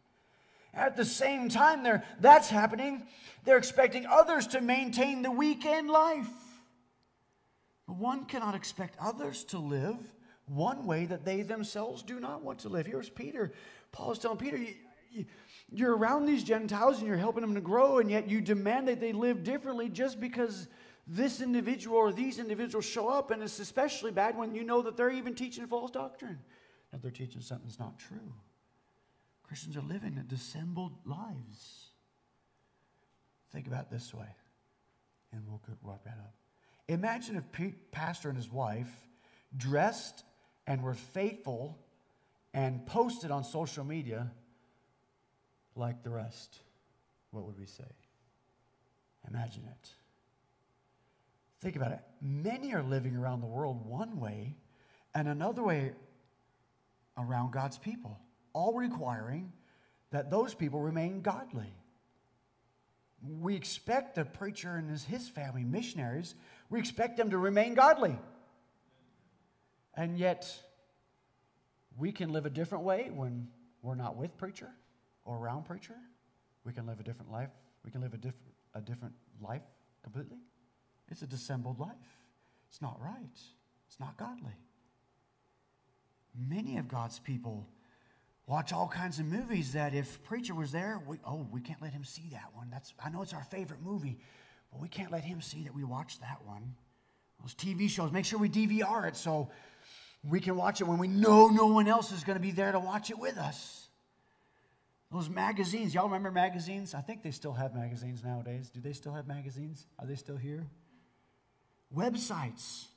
At the same time, they're, that's happening, they're expecting others to maintain the weekend life. But one cannot expect others to live one way that they themselves do not want to live. Here's Peter. Paul is telling Peter, you, you, you're around these Gentiles and you're helping them to grow, and yet you demand that they live differently just because this individual or these individuals show up. And it's especially bad when you know that they're even teaching false doctrine, that they're teaching something that's not true. Christians are living dissembled lives. Think about this way, and we'll wrap that up. Imagine if Pete, pastor and his wife dressed and were faithful and posted on social media like the rest, what would we say? Imagine it. Think about it. Many are living around the world one way and another way around God's people, all requiring that those people remain godly. We expect the preacher and his, his family, missionaries, we expect them to remain godly. And yet, we can live a different way when we're not with preacher or around preacher, we can live a different life. We can live a, diff- a different life completely. It's a dissembled life. It's not right. It's not godly. Many of God's people watch all kinds of movies that if preacher was there, we, oh, we can't let him see that one. That's I know it's our favorite movie, but we can't let him see that we watched that one. Those TV shows, make sure we DVR it so we can watch it when we know no one else is going to be there to watch it with us. Those magazines, y'all remember magazines? I think they still have magazines nowadays. Do they still have magazines? Are they still here? Websites.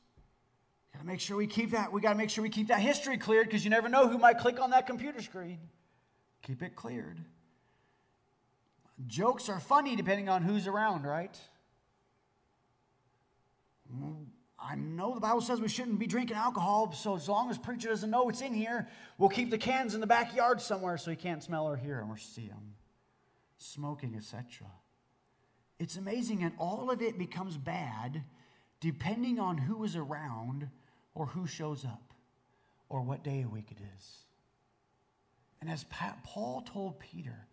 Got to make sure we keep that. We got to make sure we keep that history cleared because you never know who might click on that computer screen. Keep it cleared. Jokes are funny depending on who's around, right? I know the Bible says we shouldn't be drinking alcohol, so as long as preacher doesn't know it's in here, we'll keep the cans in the backyard somewhere so he can't smell or hear them or see them. Smoking, etc. It's amazing, and all of it becomes bad depending on who is around or who shows up or what day of week it is. And as Paul told Peter,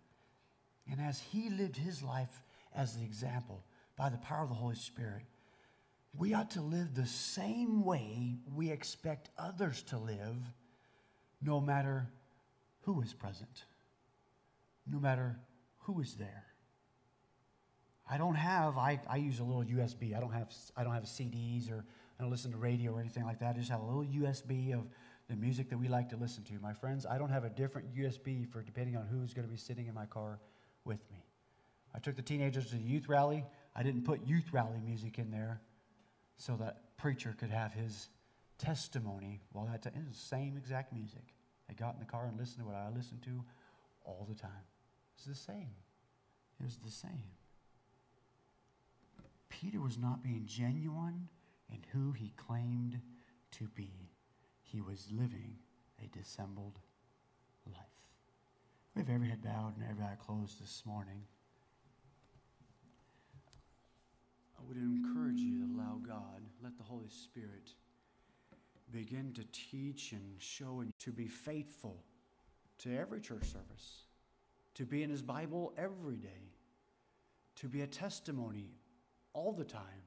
and as he lived his life as the example by the power of the Holy Spirit, we ought to live the same way we expect others to live, no matter who is present, no matter who is there. I don't have, I, I use a little USB. I don't have, I don't have CDs or I don't listen to radio or anything like that. I just have a little USB of the music that we like to listen to. My friends, I don't have a different USB for depending on who's going to be sitting in my car with me. I took the teenagers to the youth rally. I didn't put youth rally music in there so that preacher could have his testimony while that t- the same exact music. I got in the car and listened to what I listened to all the time. It's the same. It was the same. Peter was not being genuine in who he claimed to be. He was living a dissembled life. We have every head bowed and every eye closed this morning. I would encourage you to allow God, let the Holy Spirit begin to teach and show and to be faithful to every church service, to be in his Bible every day, to be a testimony all the time